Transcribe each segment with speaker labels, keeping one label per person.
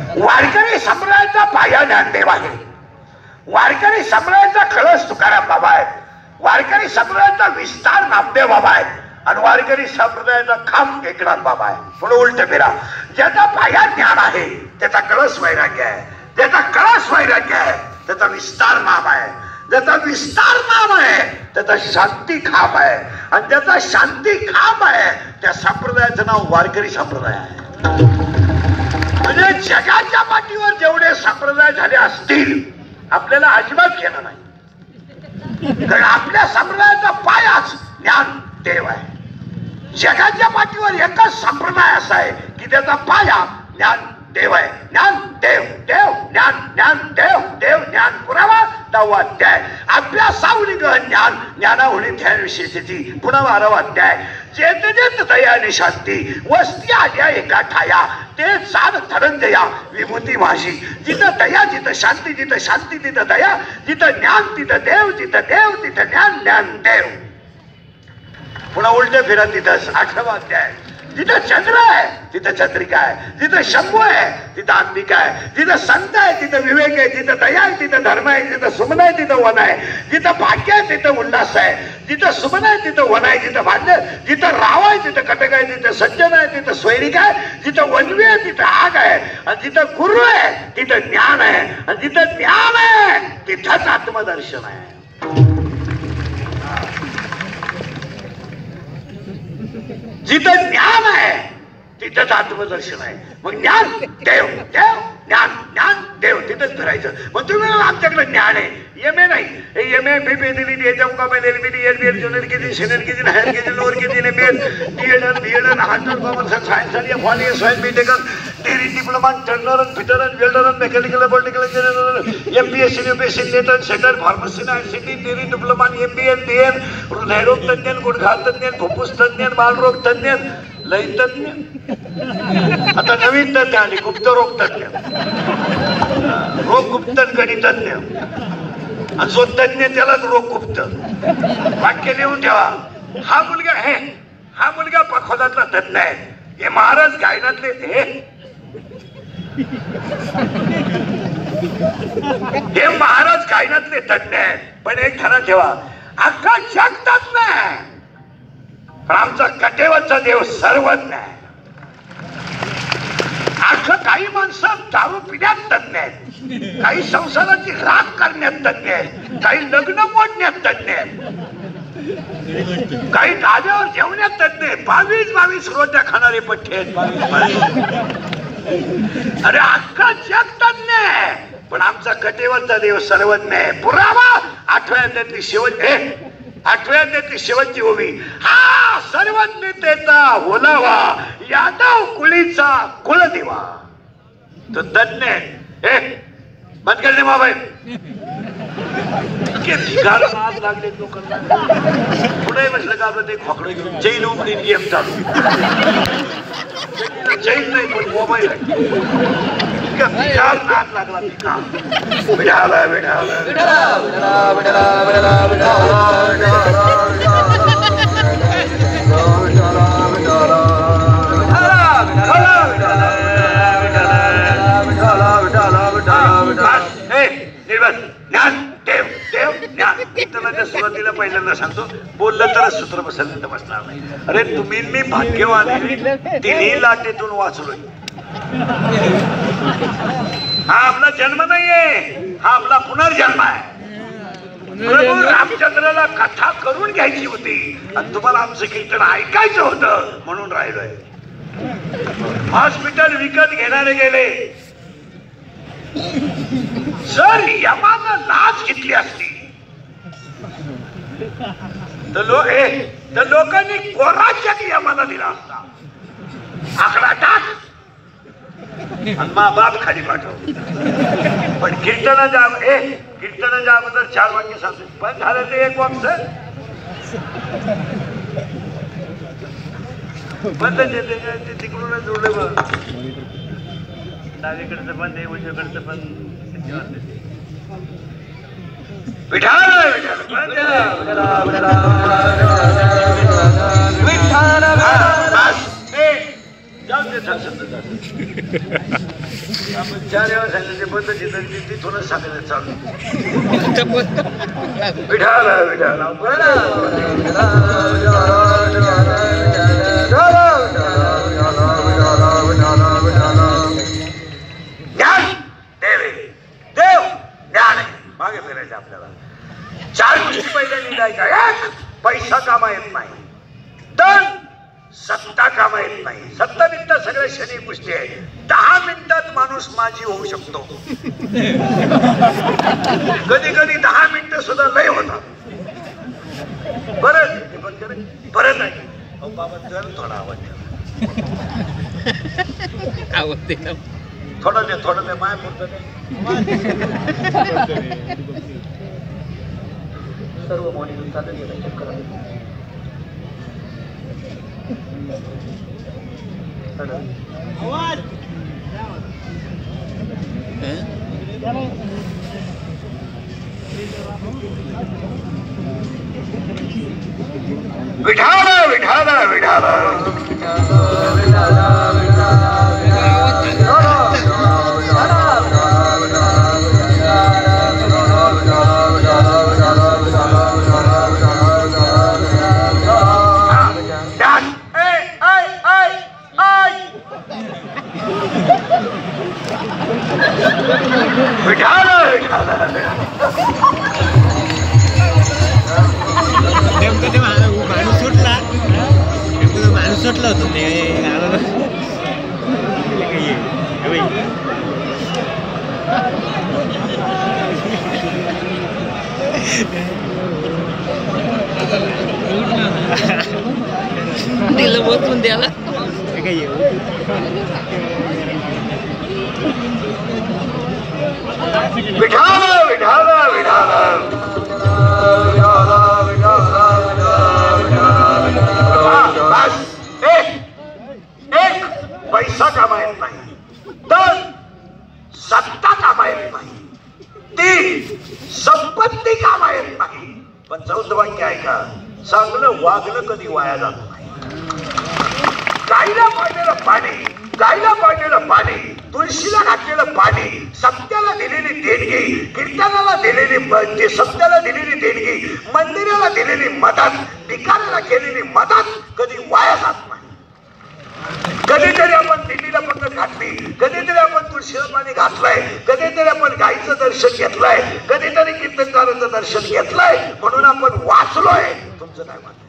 Speaker 1: वारकरी संप्रदायाचा पाया ज्ञानदेव आहे. वारकरी संप्रदायाचा कळस तुकाराम बाबा आहे. वारकरी संप्रदायाचा विस्तार नामदेव बाबा आहे. आणि वारकरी संप्रदायाचा खांब एकनाथ बाबा आहे. थोडं उलट फिरा. ज्याचा पाया ज्ञान आहे त्याचा कळस वैराग्य आहे. ज्याचा कळस वैराग्य आहे त्याचा विस्तार नाम आहे. ज्याचा विस्तार नाम आहे त्याचा शांती खांब आहे. आणि ज्याचा शांती खांब आहे त्या संप्रदायाचं नाव वारकरी संप्रदाय आहे. म्हणजे जगाच्या पाठीवर जेवढे संप्रदाय झाले असतील आपल्याला अजिबात घेणं नाही. कारण आपल्या संप्रदायाचा पायाच ज्ञान देव आहे. जगाच्या पाठीवर एकच संप्रदाय असा आहे की त्याचा पाया ज्ञान देव आहे. ज्ञान देव देव ज्ञान ज्ञान देव देव ज्ञान पुरावा दहावा अध्याय. आपल्या सावली ज्ञान ज्ञानावळी ध्यान विशेषती पुन्हा बारावा अध्याय. जेत जेत दयाने शांती वस्ती आल्या एका ठाया. ते सार धनंजया विभूती माझी. जिथं दया जिथं शांती जिथं शांती तिथं दया जिथं ज्ञान तिथं देव जिथं देव तिथं ज्ञान ज्ञान देव. पुन्हा उलट फिरत तिथं अठरावा अध्याय. जिथं चंद्र आहे तिथं चंद्रिका आहे जिथं शंभू आहे तिथं अंबिका आहे जिथं संत आहे तिथं विवेक आहे जिथं दया आहे तिथं धर्म आहे जिथं सुमन आहे तिथं वन आहे जिथं भाग्य आहे तिथं उल्हास आहे जिथं सुमन आहे तिथं वन आहे जिथं भाग्य जिथं राव आहे तिथं कटक आहे तिथं सज्जन आहे तिथं स्वैरिक आहे जिथं वनवी आहे तिथं आग आहे आणि जिथं गुरु आहे तिथं ज्ञान आहे आणि जिथं ज्ञान आहे तिथंच आत्मदर्शन आहे जिथं ज्ञान आहे तिथंच आत्मदर्शन आहे. मग ज्ञान देव देव ज्ञान ज्ञान देव तिथंच धरायचं मग तुम्ही आमच्याकडे ज्ञान आहे एम ए नाही एम ए बी पी दिली D H com L B D L B L junior KG senior KG higher KG lower KG M L D Ed N B Ed N हार्टर commerce science आणि F all S Y B taken dairy diploma turner fitter and welder and mechanical political engineer M B S C U P S C net setter pharmacy I city T dairy diploma M B N B N हृदयरोग तज्ञ गुडघा तज्ञ फुफ्फुस तज्ञ बालरोग तज्ञ लय तज्ञ. आता नवीन तज्ञ आली गुप्तरोग तज्ञ. रोग गुप्त गणित तज्ञ. आणि जो तज्ञ त्यालाच रोग गुप्त. वाक्य लिहून ठेवा. हा मुलगा हे हा मुलगा पखोदातला तज्ञ आहे. हे महाराज गायनातले हे. हे महाराज गायनातले तज्ञ आहेत. पण एक ठरा ठेवा. अख्खा जगतात नाही. पण आमचा कटेवरचा देव सर्वज्ञ आहे. असं काही माणसं दारू पिण्यात तज्ञ आहेत. काही संसाराची राख करण्यात तज्ञ आहेत. काही लग्न मोडण्यात तज्ञ आहेत. काही डाब्यावर जेवण्यात तज्ञ आहेत. बावीस बावीस रोट्या खाणारे पठ्ठे आहेत. बावीस बावीस अरे अख्खा जग तज्ञ आहे. पण आमचा कटेवरचा देव सर्वज्ञ आहे. पुरावा आठव्या अध्यायातली शेवट हे आठव्या अध्यायातली शेवटची ओवी. हा सर्वज्ञतेचा ओलावा यादव कुळीचा कुलदेवा तो तज्ञ आहे हे बंद बाबा आज लागले लोकांना पुढे बसलं का आपलं ते खोकडं घेऊन जैन उमडीन गेम चालू जैन नाही पण मोबाईल आहे इतका बिघाड नाद ज्ञान देव देव ज्ञान. कीर्तनाच्या सुरुवातीला पहिल्यांदा सांगतो बोललं तरच सूत्र बसेल तर बसणार नाही. अरे तुम्ही मी भाग्यवान आहे. तिन्ही लाटेतून वाचलोय. हा आपला जन्म नाहीये. हा आपला पुनर्जन्म आहे. प्रभू रामचंद्राला कथा करून घ्यायची होती. आणि तुम्हाला आमचं कीर्तन ऐकायचं होतं म्हणून राहिलोय. हॉस्पिटल विकत घेणारे गेले. जर यमानं लाच घेतली असती तर लो ए तर लोकांनी कोरा चेक यमाला दिला असता. आकडा टाक. आणि मा बाप खाली पाठव. पण कीर्तनाच्या अगो- ए कीर्तनाच्या अगोदर चार वाक्य सांगते. पण झालं ते एक वाक्य. बंद ते- तिकडूनच जोडलं बघ डावीकडचं पण ते उजवीकडचं पण विठाल विठाल आपण चार वेळा तिथूनच सांगायला चालू ज्ञान देव आहे. देव ज्ञान आहे मागे फिरायचं आपल्याला चार गोष्टी पहिल्या निघायच्या. एक पैसा कामा येत नाही. दोन सत्ता कामा येत नाही. सत्ता मिनिटात सगळ्या शनी गोष्टी आहे. दहा मिनिटात माणूस माझी होऊ शकतो. कधी कधी दहा मिनिटं सुद्धा लय होता परत हे बंद करा. परत आहे अहो, बाबा जर थोडा आवाज थोडं दे थोडं दे. माय पुरतं सर्व मॉनिटर चालू गेलं चेक करा विठाला विठाला विठाला ज्ञान
Speaker 2: दिलं बसून द्याला
Speaker 1: एक एक पैसा कमायत नाही दोन सत्ता कमायत नाही तीन संपत्ती कामायत नाही. पण चौथं वाक्य आहे का चांगलं वागणं कधी वाया जात पाणी गाईला पाडलेलं पाणी तुळशीला घातलेलं पाणी सत्याला दिलेली देणगी कीर्तनाला दिलेली म्हणजे सत्याला दिलेली देणगी मंदिराला दिलेली मदत भिकाऱ्याला केलेली मदत कधी वाया जात नाही. कधीतरी आपण दिल्लीला पंगत घातली कधीतरी आपण तुळशीला पाणी घातलंय कधीतरी आपण गाईचं दर्शन घेतलंय कधीतरी कीर्तनकाराचं दर्शन घेतलंय म्हणून आपण वाचलोय. तुमचं काय म्हणणं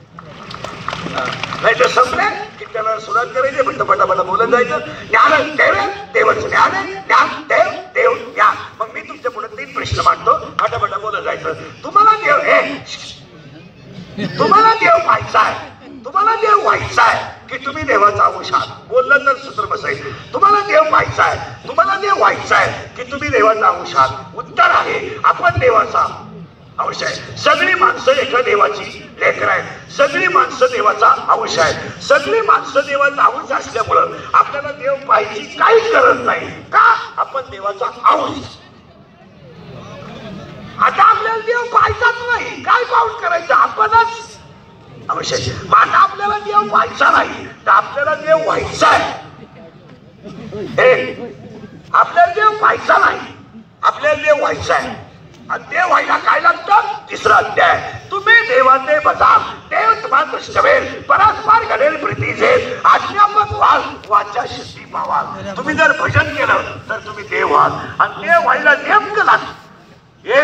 Speaker 1: नाही तर संपले की त्याला सुरुवात करायची फक्त पटापटा बोलत जायचं ज्ञान देव आहे, देवच ज्ञान आहे ज्ञान देव देव ज्ञान मग मी तुमच्यापुढे तीन प्रश्न मांडतो पटापटा बोलत जायचं तुम्हाला देव हे तुम्हाला देव व्हायचा आहे तुम्हाला देव व्हायचा आहे की तुम्ही देवाचा अंश आहात बोललं तर सूत्र बसायचं तुम्हाला देव व्हायचा आहे तुम्हाला देव व्हायचा आहे की तुम्ही देवाचा अंश आहात उत्तर आहे आपण देवाचा अंश आहे सगळी माणसं एका देवाची लेकर आहेत सगळी माणसं देवाचा अंश आहे सगळी माणसं देवाचा अंश असल्यामुळं आपल्याला देव पाहिजे काहीच गरज नाही का आपण देवाचा अंश आता आपल्याला देव पाहायचाच नाही काय पाहून करायचं आपणच अवश्य मग आता आपल्याला देव व्हायचा नाही तर आपल्याला देव व्हायचा आहे हे, आपल्याला देव व्हायचा नाही आपल्याला देव व्हायचा आहे आणि देव व्हायला काय लागतं तिसरा अध्याय तुम्ही देवाचे बसा देव तुम्हाला दृष्टवेल परस्पर घडेल प्रीतीचे आज्ञापक व्हाल वाचा शुद्धी पावाल तुम्ही जर भजन केलं तर तुम्ही देव व्हाल आणि देव व्हायला नेमकं लागतं ए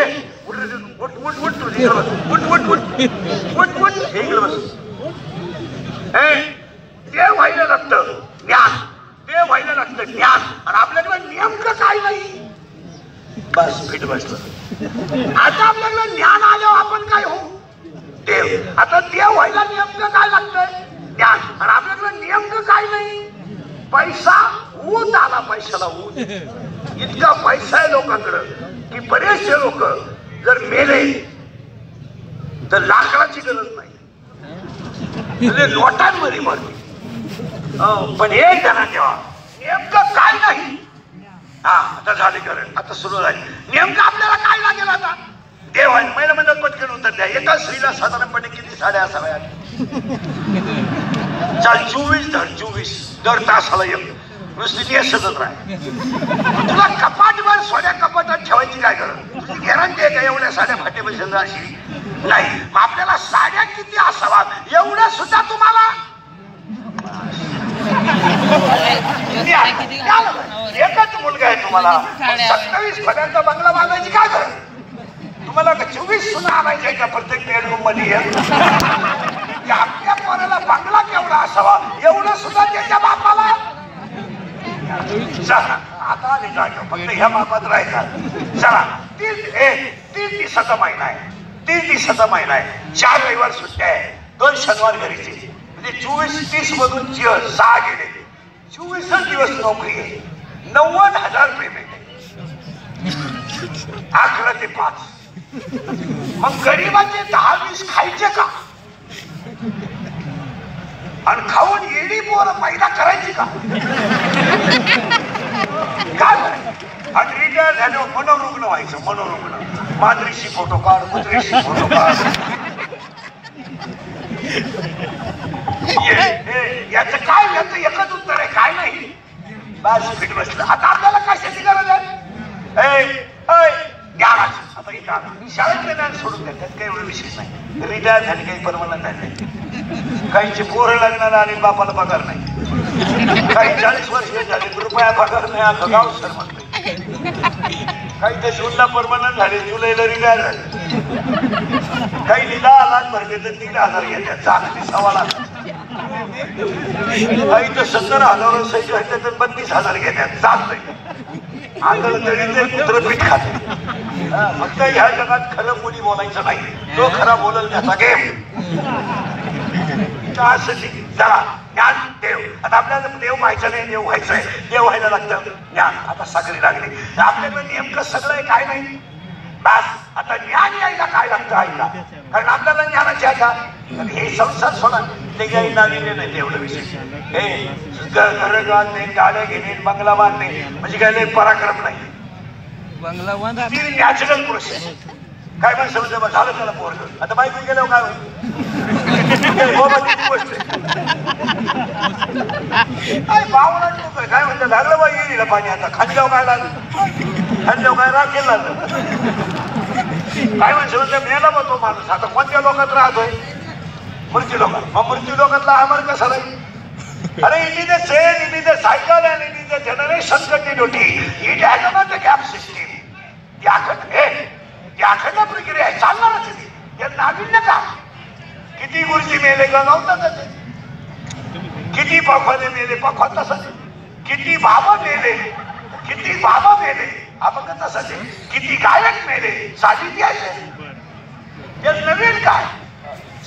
Speaker 1: उठ रे, उठ उठ उठ तू इकडं बस. उठ उठ उठ उठ उठ हे इकडं बस देव व्हायला लागतं ज्ञान. देव व्हायला लागतं ज्ञान. आणि आपल्याकडे नेमकं काय नाही. बस फिट बसलं. आता आपल्याकडे ज्ञान आल्यावर आपण काय होऊ? देव आता देव व्हायला नेमकं काय लागतंय ज्ञान. आणि आपल्याकडे नेमकं काय नाही? पैसा ऊत आला पैशाला ऊत इतका पैसा आहे लोकांकडं की बरेचसे लोक जर मेले तर लाकडाची गरज नाही. म्हणजे लोटांमध्ये मरते हो, पण एक जण तेव्हा नेमकं काय नाही. हा आता झाले कारण आता सुरू झाली. नेमकं आपल्याला काय लागेल आता? देव आहे महिला म्हणतात पटकन उत्तर द्या एका स्त्रीला साधारणपणे किती साड्या असाव्या? चाल चोवीस धर चोवीस दर तासाला एक. नुसती ती असतच राह. तुला कपाटवर सोन्या कपाटात ठेवायची काय गरज? तुझी गॅरंटी आहे का एवढ्या साड्या फाटे बसेल अशी? नाही मग आपल्याला साड्या किती असावा एवढं सुद्धा तुम्हाला? एकच मुलगा आहे तुम्हाला. सत्तावीस पर्यंत बंगला बांधायची काय गरज? तुम्हाला चोवीस सुना आणायचे का प्रत्येक बेडरूममध्ये. आपल्या पोराला बंगला केवढा असावा एवढं सुद्धा त्याच्या बापाला? चला आता आले जागे फक्त ह्या मापात राहायचा. चला तीन ए तीन दिवसाचा महिना आहे. तीन दिवसाचा महिना आहे. चार रविवार सुट्ट्या आहे. दोन शनिवार घरीचे म्हणजे चोवीस तीस मधून सहा गेले. चोवीसच दिवस नोकरी आहे. नव्वद हजार पेमेंट आहे. अकरा ते पाच. मग गरीबाचे दहा वीस खायचे का? आणि खाऊन येडी पोरं पैदा करायची का? आणि रिटायर झाल्यावर मनोरुग्ण व्हायचं मनोरुग्ण. मांजरीशी फोटो काढ कुत्रीशी फोटो काढ. याच याचं काय याचं एकच उत्तर आहे काय नाही. बस फिट बसलं. आता आपल्याला कशाची गरज आहे ए, आता इथं ज्ञान सोडून द्या त्यात काही एवढं विशेष नाही. रिटायर झाले काही परमनंट झाले काहींची पोरं लग्नाला आणि बापाला पगार नाही. काही चाळीस वर्ष झाले रुपया पगार नाही आता गाव सर म्हणते काही ते जूनला परमनंट झाले जुलैला रिटायर झाले. काही निदा लाख भरले तर तीन हजार घेतात चांगली सव्वा लाख. काही तर सत्तर हजार सही तर बत्तीस हजार घेतात चालतंय आंधळ पीठ खाते. फक्त ह्या जगात खरं मुली बोलायचं नाही. जो खरा बोलल त्याचा गेम ते चला ज्ञान देव. आता आपल्याला देव व्हायचं नाही देव व्हायचं आहे देव व्हायला लागतं. ज्ञान. आता साखरी लागली. आपल्याकडे नेमकं सगळं आहे काय नाही? बस. आता ज्ञान यायला काय लागतं आईला? कारण आपल्याला ज्ञानाची आहे का? तर हे संसार सोडा. ते काही नागिले नाही एवढं विशेष हे घर बांधणे गाड्या घेणे बंगला बांधणे म्हणजे काय लय पराक्रम नाही.
Speaker 3: बंगला बांधा.
Speaker 1: नॅचरल प्रोसेस काय पण समजा झालं त्याला पोरग. आता बाईक गेल्यावर काय होईल? काय म्हणतात लागलं बाई पाणी आता. काय लागलं? काय काय मेला मग तो माणूस. आता कोणत्या लोकात राहतोय? मृत्यू लोकात. मग मृत्यू लोकातला कसा राहील? अरे it is the same, it is the cycle and it is ती हे ती प्रक्रिया आहे. चालणारच नाविन्य का किती गुरुजी मेले गगावतात किती पखवाने मेले पखवा तसाच. किती बाबा मेले किती बाबा मेले आपण तसाच. किती गायक मेले साधी द्यायचे नवीन काय?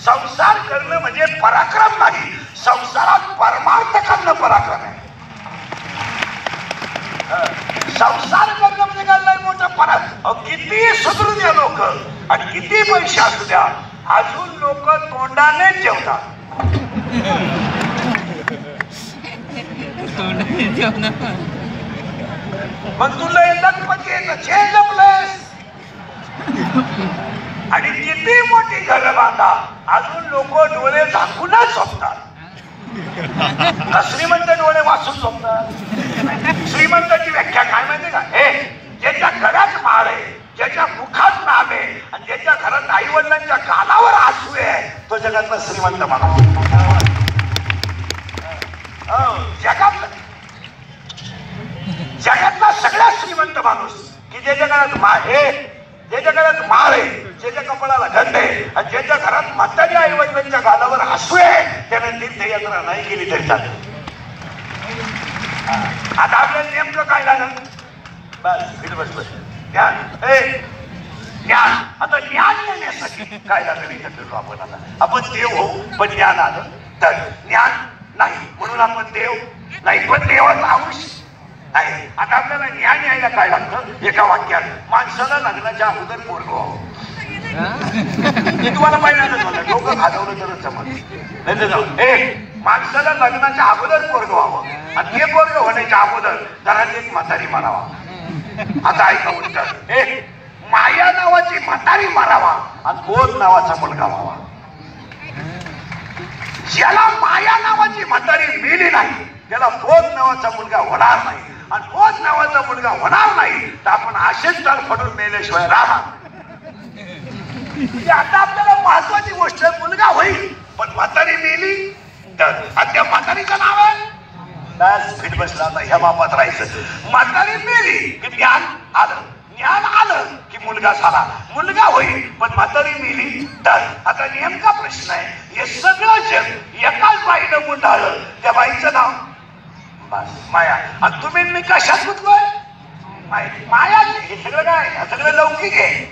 Speaker 1: संसार करणं म्हणजे पराक्रम नाही. संसारात परमार्थ करणं पराक्रम आहे. संसार करणं म्हणजे काय? मोठा पराक्रम अहो, किती सुधरू द्या लोक. आणि किती पैसे असू द्या. अजून लोक तोंडाने जेवतात. मग तुला लखपती चेंज प्लेस आणि किती मोठी घरं बांधा अजून लोक डोळे झाकूनच झोपतात. श्रीमंत डोळे वाचून झोपतात. श्रीमंताची व्याख्या काय माहिती का? हे ज्याच्या घरात माळ आहे. ज्याच्या मुखात नाम आहे आणि ज्याच्या घरात आई वडिलांच्या कानावर आसू आहे तो जगातला श्रीमंत माणूस हो, जगातला जगातला सगळ्यात श्रीमंत माणूस. की ज्याच्या घरात मा हे ज्याच्या घरात माळ आहे ज्याच्या कपडाला गंध आहे आणि ज्याच्या घरात म्हातारी आई वडिलांच्या गालावर हसू आहे त्याने तीर्थयात्रा नाही केली तरी चालेल. आता आपल्याला नेमकं काय झालं बस बस बस. ज्ञान ए ज्ञान. आता ज्ञान येण्यासाठी काय झालं इथं आपण आता. आपण देव होऊ पण ज्ञान आलं तर ज्ञान नाही. म्हणून आपण देव नाही पण देवाचा अंश आहे. आता आपल्याला ज्ञान यायला काय लागतं? एका वाक्यात माणसाला लग्नाच्या अगोदर पोरगो मी तुम्हाला पहिल्यांदाच म्हणलं डोकं खाजवलं तरच जमत नाही जाऊ. ए माणसाला लग्नाच्या अगोदर पोरग व्हावं आणि ते पोरग होण्याच्या अगोदर घरात एक म्हातारी म्हणावा. आता ऐका उत्तर माया नावाची म्हातारी मारावा आणि बोध नावाचा मुलगा व्हावा. ज्याला माया नावाची म्हातारी मिली नाही त्याला पोत नावाचा मुलगा होणार नाही. आणि पोत नावाचा मुलगा होणार नाही तर आपण असेच तर पडून मेल्याशिवाय राहा आता आपल्याला महत्वाची गोष्ट आहे, मुलगा होईल पण म्हातारी मेली तर. आणि त्या म्हातारीचं नाव आहे बस फिट बसला आता ह्या बापात राहायचं. म्हातारी मेली की ज्ञान आलं. ज्ञान आलं की मुलगा झाला. मुलगा होईल पण म्हातारी मेली तर आता नेमका प्रश्न आहे हे सगळं जग एकाच बाईनं गुंडाळलं. त्या बाईचं नाव बस माया. आणि तुम्ही मी कशात गुंतलोय? माय- माया हे सगळं काय? हे सगळं लौकिक आहे.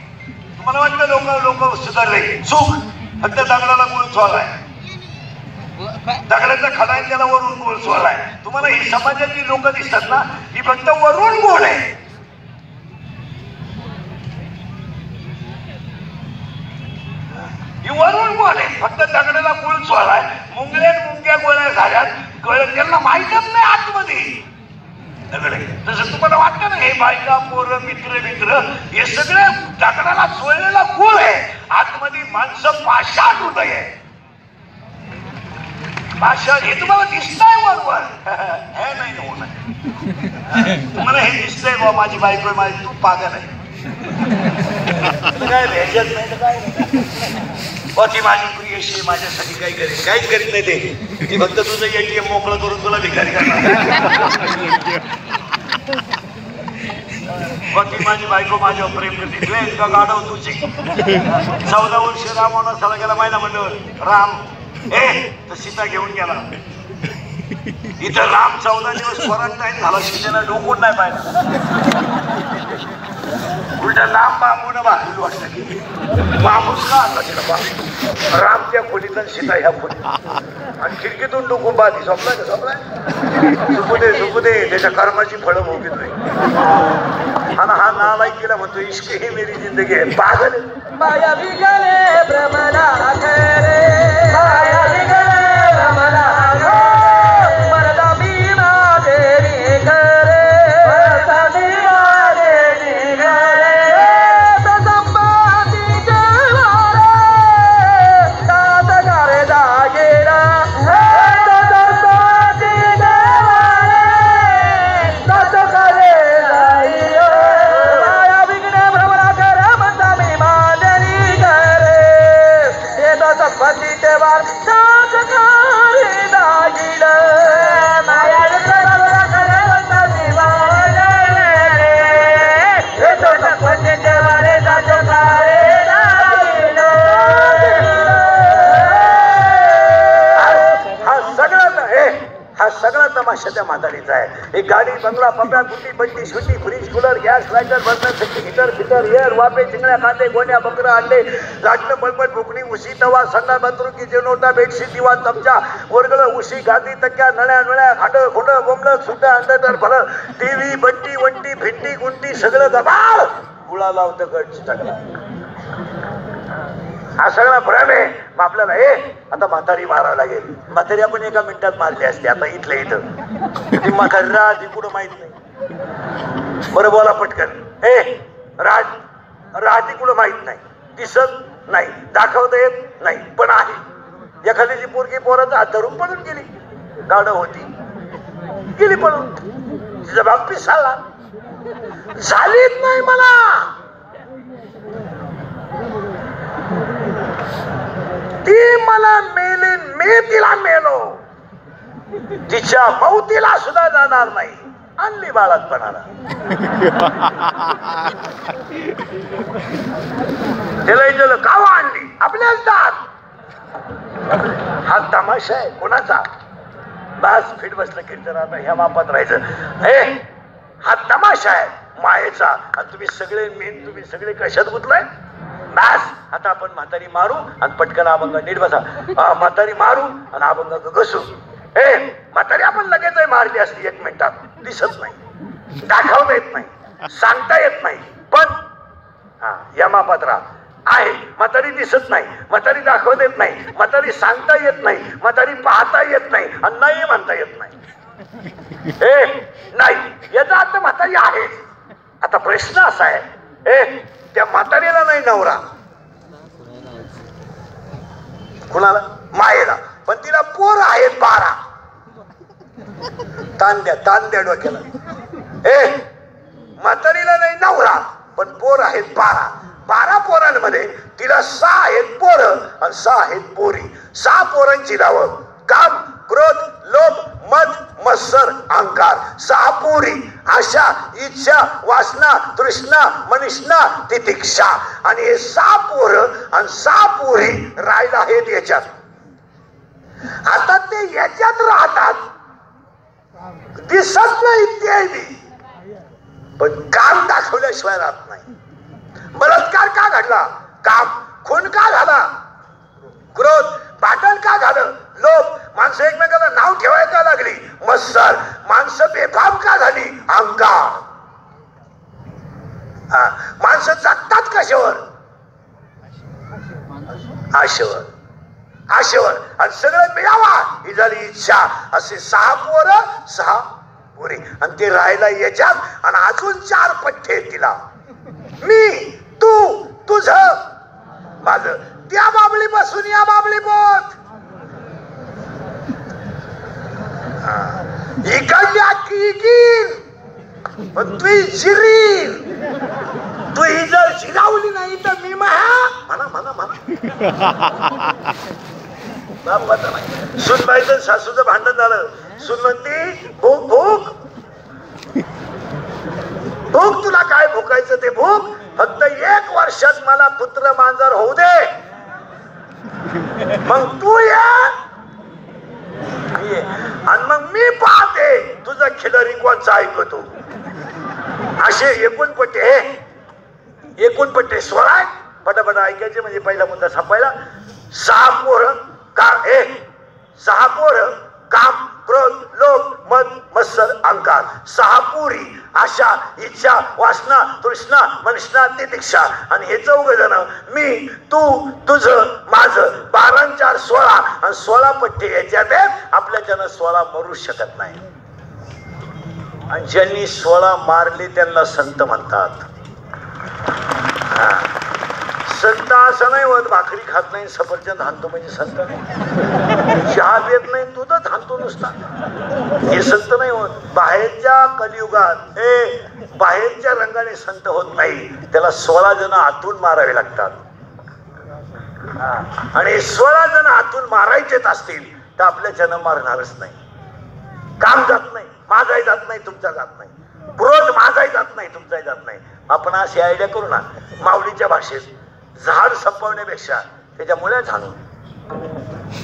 Speaker 1: तुम्हाला वाटतं लोक लोक सुधारले. चूक. फक्त दगडाला गुळ चोळलाय दगडाचा खडा आहे त्याला वरून गोल सोडलाय. तुम्हाला ही समाजातली लोक दिसतात ना ही फक्त वरून गोल आहे. ही वरून गोल आहे. फक्त दगडाला गोल सोडलाय. मुंगळे मुंग्या गोळ्या झाल्यात. गोळ्या त्यांना माहीतच नाही आतमध्ये. दगड तसं तुम्हाला वाटतं ना हे बायका पोरं मित्र मित्र हे सगळे दगडाला सोडलेला गुळ आहे. आतमध्ये माणसं पाषाण हृदय आहे. भाषण हे तुम्हाला दिसतंय वरवर. हे नाही होणार. तुम्हाला हे दिसतंय बा माझी बायको आहे, माझी तू पागल आहे. काय भेटत नाही तर काय बा ती माझी प्रियशी आहे, माझ्यासाठी काही करेल. काहीच करीत नाही ते. ती फक्त तुझं एटीएम मोकळं करून तुला भिकारी करणार. ती माझी बायको माझ्यावर प्रेम करते. तू गाडव तुझी? चौदा वर्ष राम वनवासाला गेला महिना म्हणलं राम. ए तर सीता घेऊन गेला. इथं राम चौदा दिवस क्वारंटाईन झाला सीतेनं डोकून नाही पाहिजे उलट लांब बांबून बाहेर वाटतं की. बांबूच का आला तिला बा राम त्या खोलीत सीता ह्या खोलीत. आणि खिडकीतून डोकून बाधी झोपलाय का? झोपलाय? झोपू दे झोपू दे. त्याच्या कर्माची फळं भोगीत नाही. आणि हा नालाय केला म्हणतो इश्क ही मेरी जिंदगी आहे. पागल
Speaker 4: माया भ्रमला माया भ्रमला
Speaker 1: तमाशा त्या म्हातारीचा आहे. एक गाडी बंगला पपड्या कुटी पट्टी शुटी fridge cooler gas lighter burner heater fitter air वापे चिंगड्या कांदे गोण्या बकरं अंडे लाटणं बळबट भुकणी उशी तवा संडा बंदरू किचे नोटा बेडशीट दिवा चमचा वर्गळ उशी गादी तक्क्या नळ्या नळ्या खांड खोंड बोंबलं सुद्धा अंडर टी टीव्ही बंटी वंटी भिंटी गुंटी सगळं गबाळ! गुळा लावतं गट टाकला हा सगळा भ्रम आहे. मग आपल्याला हे आता म्हातारी मारावं लागेल. म्हातारी आपण एका मिनिटात मारली असते आता इथल्या इथं. ती म्हातारी राज ही कुठं माहीत नाही. बरं बोला पटकन. हे राज राज ही कुठं माहीत नाही. दिसत नाही दाखवता येत नाही पण आहे. एखाद्याची पोरगी पोराचा हात धरून पडून गेली. गाड होती. गेली पडून तिचा बाप पिसाला झालीच नाही मला. ती मला मेली मी तिला मेलो. तिच्या मौतीला सुद्धा जाणार नाही. आणली बाळातपणाला तिला विचारलं कावा आणली. आपल्याच दात हा तमाशा आहे. कोणाचा? बस फिट बसलं कीर्तन आता ह्या मापात राहायचं. हे हा तमाशा आहे. मायेचा. आणि तुम्ही सगळे मेन तुम्ही सगळे कशात गुतलाय? बस आता आपण म्हातारी मारू आणि पटकन अभंग नीट बसा. म्हातारी मारू आणि अभंग घसू. ए म्हातारी आपण लगेच मारली असती एक मिनिटात. दिसत नाही. दाखवता येत नाही. सांगता येत नाही. पण हा यमापत्रा आहे. म्हातारी दिसत नाही. म्हातारी दाखवत येत नाही. म्हातारी सांगता येत नाही. म्हातारी पाहता येत नाही आणि नाही म्हणता येत नाही. ए नाही. याचा अर्थ म्हातारी आहे. आता प्रश्न असा आहे. ए त्या म्हातारीला नाही नवरा. कुणाला? मायेला. पण तिला पोर आहेत बारा. ताण द्या ताण द्या डोक्याला. ए म्हातारीला नाही नवरा पण पोर आहेत बारा. बारा पोरांमध्ये तिला सहा आहेत पोरं आणि सहा आहेत पोरी. सहा पोरांची नावं. काम क्रोध लोभ मद मत्सर अहंकार. सहापुरी आशा इच्छा वासना तृष्णा मनिष्णा तितिक्षा. आणि हे सापोर आणि सहा राहिला आहेत याच्यात. आता ते याच्यात राहतात. दिसत नाही ते पण काम दाखवल्याशिवाय राहत नाही. बलात्कार का घडला? काम खून का झाला? क्रोध पाटण का झालं? लोभ माणसं एकमेकाला नाव ठेवायला लागली. मत्सर माणसं बेफाम का झाली? अहंकार माणसं जगतात कशावर आशेवर. आशेवर. आणि सगळं मिळावा ही झाली इच्छा. असे सहा पोर सहा पोरे. आणि ते राहायला याच्यात आणि अजून चार पठ्ठे आहेत तिला. मी तू तुझ माझ. त्या बाबली बसून या बाबली बोत इकडली अख्खी पण तू जिरील तू ही जर जिरावली नाही तर मी महा म्हणा म्हणा म्हणा सुनबाईचं सासूचं भांडण झालं. सुन म्हणती भूक भूक. भूक तुला काय भुकायचं ते भूक? फक्त एक वर्षात मला पुत्र मांजर होऊ दे. मग तू या. आणि मग मी पाहते तुझा खिलरी कोणचा ऐकतो असे एकूण पट्टे एकूण पट्टे सोळा आहेत. पटापट ऐकायचे म्हणजे पहिला मुद्दा सापायला. सहा पोर का ए सहा पोर काम क्रोध मन मद मत्सर अंकार सहा पुरी आशा इच्छा वासना तृष्णा मनष्णा तितिक्षा. आणि हे चौघ जण मी तू तुझ माझ बारा चार सोळा. आणि सोळा पट्टे याच्यात आपल्या जण सोळा मरू शकत नाही. आणि ज्यांनी सोळा मारली त्यांना संत म्हणतात. हा. संत असं नाही होत भाकरी खात नाही सफरचंद हानतो म्हणजे संत नाही. चहा पेत नाही दूधच हानतो नुसता. हे संत नाही होत. बाहेरच्या कलियुगात हे बाहेरच्या रंगाने संत होत नाही. त्याला सोळा जण आतून मारावे लागतात. हा. आणि सोळा जण आतून मारायचेच असतील तर आपल्या जन्म मारणारच नाही. काम जात नाही. माझाही जात नाही तुमचा जात नाही. क्रोध माझाही जात नाही तुमचाही जात नाही. आपण अशी आयडिया करू ना माऊलीच्या भाषेत. झाड संपवण्यापेक्षा त्याच्या मुळ्या झाडून.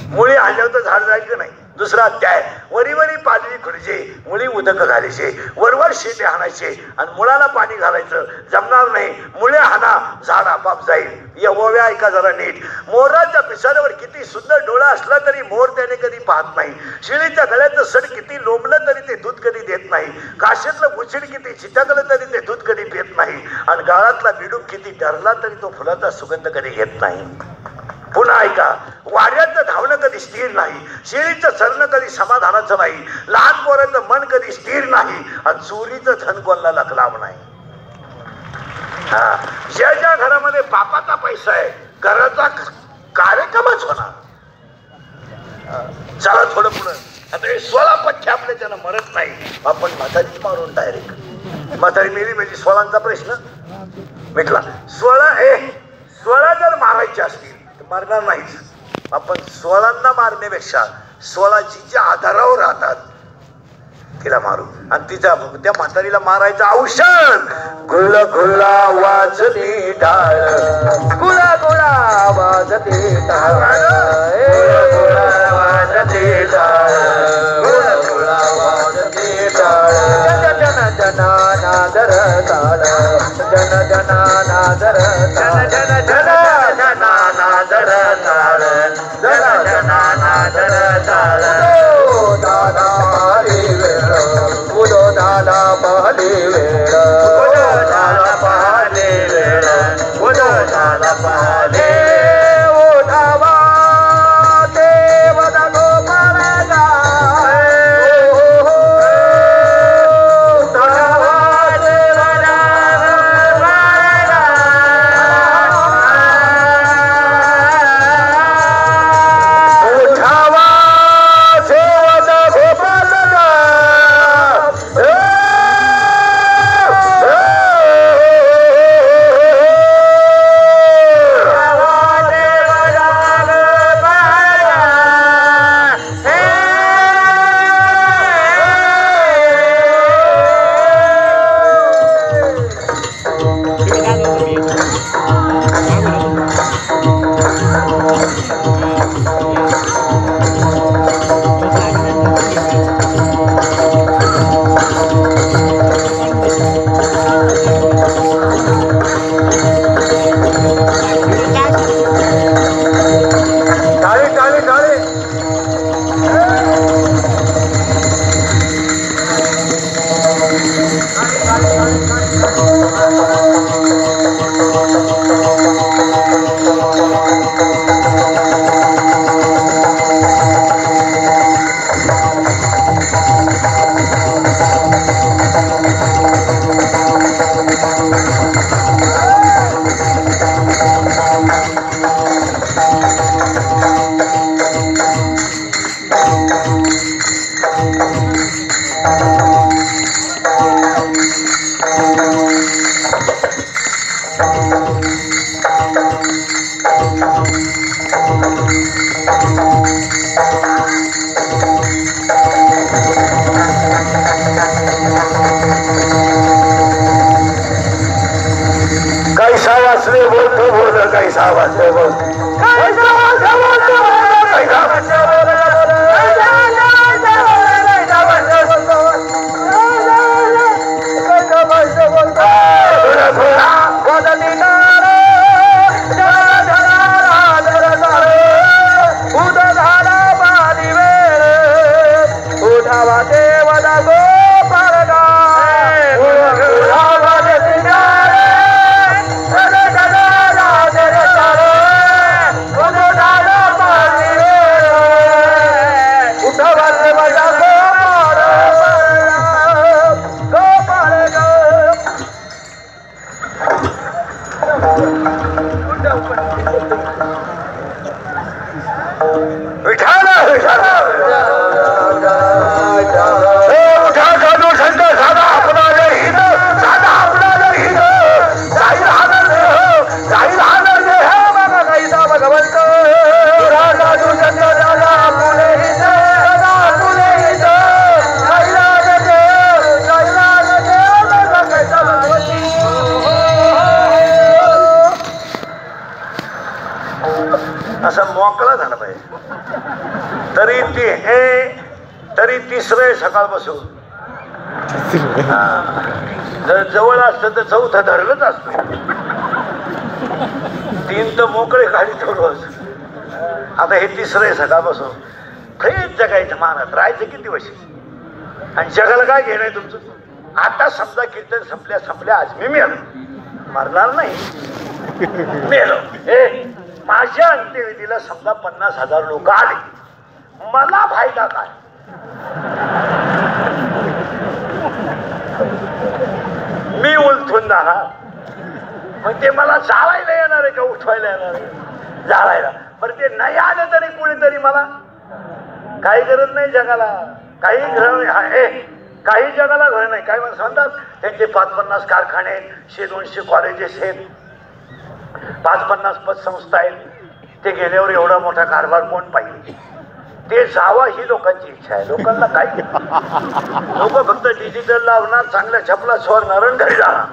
Speaker 1: मुळी आल्यावर तर झाड जायचं नाही. दुसरा अध्याय. वरी वरी पादरी खुडचे मुळी उदक घालायचे वरवर शेते हाणायचे आणि मुळाला पाणी घालायचं. जमणार नाही. मुळे हाना झाड आपाप जाईल. यवव्या ऐका जरा नीट. मोराच्या पिसाऱ्यावर किती सुंदर डोळा असला तरी मोर त्याने कधी पाहत नाही. शिळीच्या गळ्याचं सड किती लोंबलं तरी ते दूध कधी देत नाही. काशीतलं उशीड किती चिटकलं तरी ते दूध कधी पित नाही. आणि गाळातला बिडूक किती डरला तरी तो फुलाचा सुगंध कधी घेत नाही. पुन्हा ऐका वाड्याचं धावणं कधी स्थिर नाही शेळीचं सरणं कधी समाधानाचं नाही लहान पोराचं मन कधी स्थिर नाही आणि चोरीचं धन कोणाला लखलाव नाही. हा ज्या ज्या घरामध्ये बापाचा पैसा आहे घराचा कार्यक्रमच होणार. चला थोडं पुढं. आता हे सोळा पठ्ठे आपल्या त्यांना मरत नाही. आपण म्हातारीच मारून डायरेक्ट म्हातारी मेली म्हणजे सोळांचा प्रश्न मिटला. सोळा हे सोळा जर मारायचे असतील मारणार नाहीच आपण सोळांना मारण्यापेक्षा सोळा जिच्या आधारावर राहतात तिला मारू. आणि तिच्या त्या म्हातारीला मारायचं औषध. गुल गुला वाजते टाळ
Speaker 4: गुळा गुळा वाजते टाळ
Speaker 1: गुळ गुळा वाजती टाळ गुळ गुळा वाजती टाळ
Speaker 4: जन जन जना नादर ताळ. जन जना नादर
Speaker 1: जन जन जना बसून जर जवळ असत तर चौथ धरलंच असत. तीन तर मोकळे काढी रोज आता हे तिसरे आहे बसून फ्रेश जगायचं मानत. राहायचं किती वर्ष? आणि जगाला काय घेणं आहे तुमचं? आता समजा कीर्तन संपल्या संपल्या आज मी मेलो. मरणार नाही. मेलो. ए माझ्या अंत्यविधीला समजा पन्नास हजार लोक आले. मला फायदा काय? मी जाणार मग ते मला जाळायला येणार आहे का? उठवायला येणार आहे? जाळायला. बरं ते नाही आलं तरी कुणीतरी मला काही गरज नाही जगाला. काही घर आहे काही जगाला घर नाही. काय म्हणतात त्यांचे पाच पन्नास कारखाने आहेत शे दोनशे कॉलेजेस आहेत. पाच पन्नास पतसंस्था आहेत. ते गेल्यावर एवढा मोठा कारभार कोण पाहिजे? ते जावा ही लोकांची इच्छा आहे. लोकांना काय लोक फक्त डिजिटल लावणार चांगल्या छपला स्वर आणि घरी जाणार.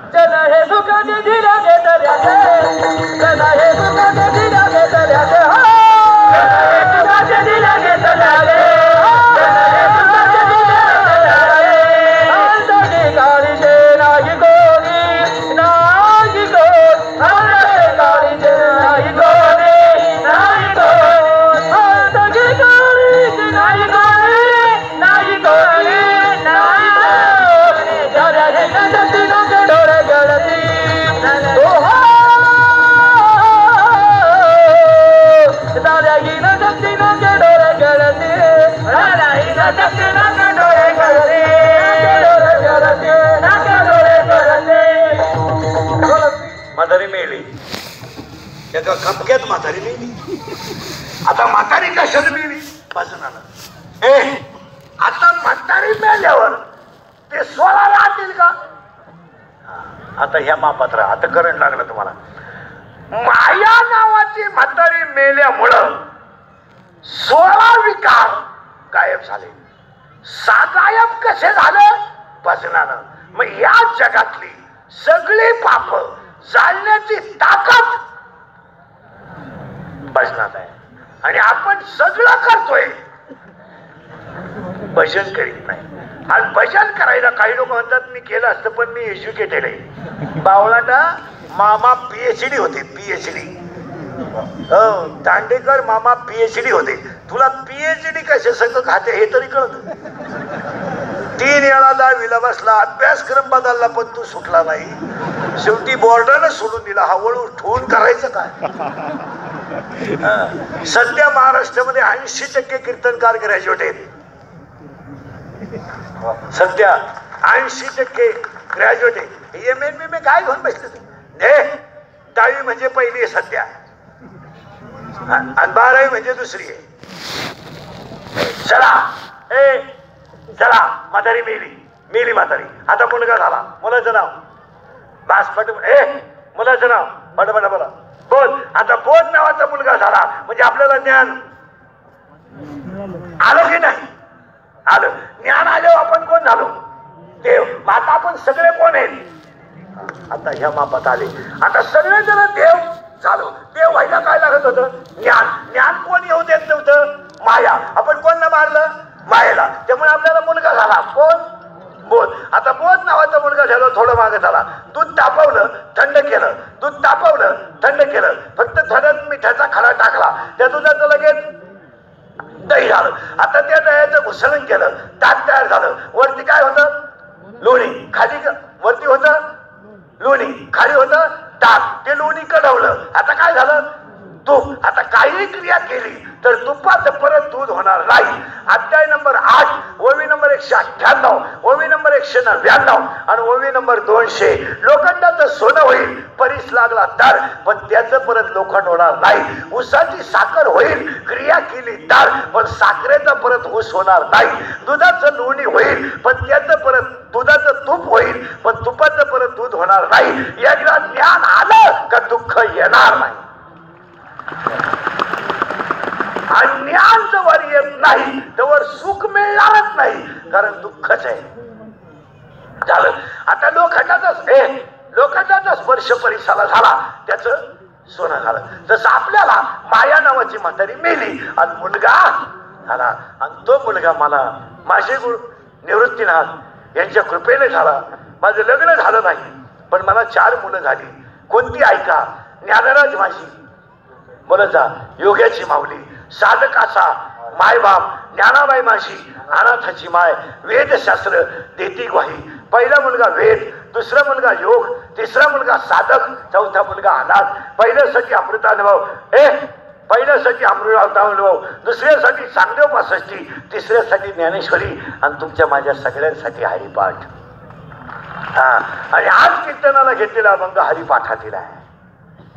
Speaker 1: का खपक्यात म्हातारी मेली आता म्हातारी कशाला मेली पासून ए आता म्हातारी मेल्यावर ते सोळा राहतील का? आता ह्या मापात्र आता करंट लागलं तुम्हाला. माया नावाची म्हातारी मेल्यामुळं सोळा विकार गायब झाले. सागायब कसे झालं? भजनानं मग या जगातली सगळी पाप जाळण्याची ताकद भजनात आहे. आणि आपण सगळं करतोय. भजन करीत नाही. आज भजन करायला काही लोक म्हणतात मी केलं असतं पण मी एज्युकेटेड आहे. बावळाटा मामा पीएचडी होते पीएचडी हो दांडेकर मामा पीएचडी होते. तुला पीएचडी कसे सगळं खाते हे तरी कळत तीन वेळा दहावीला बसला अभ्यासक्रम बदलला पण तू सुटला नाही. शेवटी बॉर्डरच सोडून दिला हळूहळू वळू ठेवून करायचं काय? सध्या महाराष्ट्रामध्ये ऐंशी टक्के कीर्तनकार ग्रॅज्युएट आहेत सध्या ऐंशी टक्के ग्रॅज्युएट आहे. एम एन बी काय घेऊन बसले हे दहावी म्हणजे पहिली आहे सध्या. आणि बारावी म्हणजे दुसरी आहे. चला. ए चला म्हातारी मेली. मेली म्हातारी. आता मुलगा झाला. मुलाचं नाव. बास पट ए मुलाचं नाव. पट पट बोला बोध. आता बोध नावाचा मुलगा झाला. म्हणजे आपल्याला ज्ञान. आलं की नाही? आलं. ज्ञान आल्यावर आपण कोण झालो? देव. आता आपण सगळे कोण आहेत? आता ह्या मापात आले. आता सगळे जण देव झालो. देव व्हायला काय लागत होतं? ज्ञान. ज्ञान कोण येऊ देत नव्हतं? माया. आपण कोणला मारलं? मायेला. त्यामुळे आपल्याला मुलगा झाला. कोण? बोध. आता बोध नावाचा मुलगा झाला थोडं मागे झाला. दूध तापवलं थंड केलं. दूध तापवलं थंड केलं. फक्त थोड्यात मिठाचा खडा टाकला. त्या दुधाचं लगेच दही झालं. आता त्या दह्याचं घुसळण केलं. ताक तयार झालं. वरती काय होतं? लोणी. खाली वरती होतं? लोणी. खाली होतं? ताक. ते लोणी कढवलं आता काय झालं? तूप. आता काही क्रिया केली. तर तुपाचं परत दूध होणार नाही. अध्याय नंबर आठ ओवी नंबर एकशे अठ्ठ्याण्णव ओवी नंबर एकशे नव्याण्णव आणि ओवी नंबर दोनशे. लोखंडाचं सोनं होईल परीस लागला तर पण त्याचं परत लोखंड होणार नाही. उसाची साखर होईल क्रिया केली तर पण साखरेचा परत ऊस होणार नाही. दुधाचं लोणी होईल पण त्याचं परत दुधाचं तूप होईल पण तुपाचं परत दूध होणार नाही. याला ज्ञान आलं का दुःख येणार नाही. आणि ज्ञान जवळ येत नाही तवर सुख मिळणारच नाही कारण दुःखच आहे. झालं. आता लोखंडाचा हे लोखंडाचा स्पर्श परिसाला झाला त्याच सोनं झालं. जसं आपल्याला माया नावाची म्हातारी मेली आणि मुलगा झाला. आणि तो मुलगा मला माझे गुरु निवृत्तीनाथ यांच्या कृपेने झाला. माझं लग्न झालं नाही पण मला चार मुलं झाली. कोणती ऐका? ज्ञानराज माझी. बोलचा योग्याची माऊली. साधकाचा मायबाप ज्ञानाबाई माझी अनाथाची माय वेदशास्त्र देती ग्वाही. पहिला मुलगा वेद दुसरा मुलगा योग तिसरा मुलगा साधक चौथा मुलगा अनाथ. पहिल्यासाठी अमृतानुभव ए पहिल्यासाठी अमृतानुभव दुसऱ्यासाठी चांगदेव पासष्टी तिसऱ्यासाठी ज्ञानेश्वरी आणि तुमच्या माझ्या सगळ्यांसाठी हरिपाठ. हा आणि आज कीर्तनाला घेतलेला अभंग हरिपाठातील आहे.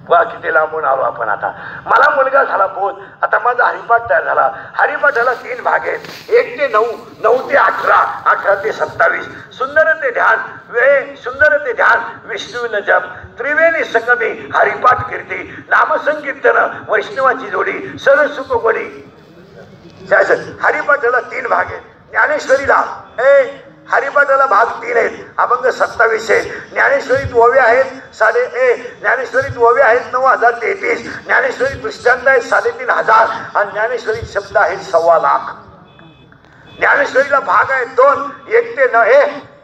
Speaker 1: वा किती लांबून आलो आपण आता. मला मुलगा झाला बोध आता माझा हरिपाठ तयार झाला. हरिपाठाला तीन भाग आहेत. एक ते नऊ नऊ ते अठरा अठरा ते सत्तावीस. सुंदर ते ध्यान वे सुंदर ते ध्यान विष्णू जप. त्रिवेणी संगमी हरिपाठ कीर्ती नामसंकीर्तन वैष्णवाची जोडी सरसुख गोडी हरिपाठाला तीन भाग आहेत. ज्ञानेश्वरीला ए हरिपाठाला भाग तीन आहेत अभंग सत्तावीस आहेत. ज्ञानेश्वरीत ओव्या आहेत साडे ए. ज्ञानेश्वरीत ओव्या आहेत नऊ हजार तेहतीस. ज्ञानेश्वरीत दृष्टांत आहेत साडेतीन हजार. आणि ज्ञानेश्वरीत शब्द आहेत सव्वा लाख. ज्ञानेश्वरीला भाग आहेत दोन. एक ते न ए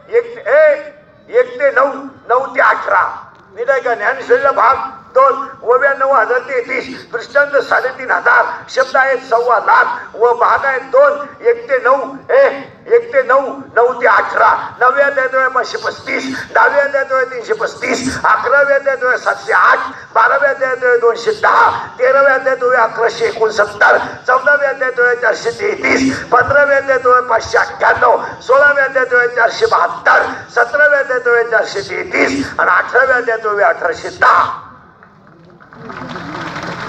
Speaker 1: एक ते- ए एक ते नऊ नऊ ते अठरा. मी आहे का ज्ञानेश्वरीला भाग दोन ओव्या नऊ हजार तेहतीस दृष्टांत साडेतीन हजार शब्द आहेत सव्वा लाख व भाग आहेत दोन एक ते नऊ ए एक ते नऊ नऊ ते अठरा नवव्या अध्याय पाचशे पस्तीस दहाव्या अध्याय तीनशे पस्तीस अकराव्या अध्याय सातशे आठ बाराव्या अध्याय दोनशे दहा तेराव्या अध्याय अकराशे एकोणसत्तर चौदाव्या अध्याय चारशे तेहतीस पंधराव्या अध्याय पाचशे अठ्ठ्याण्णव सोळाव्या अध्याय चारशे बहात्तर सतराव्या अध्याय चारशे तेहतीस आणि अठराव्या अध्याय अठराशे दहा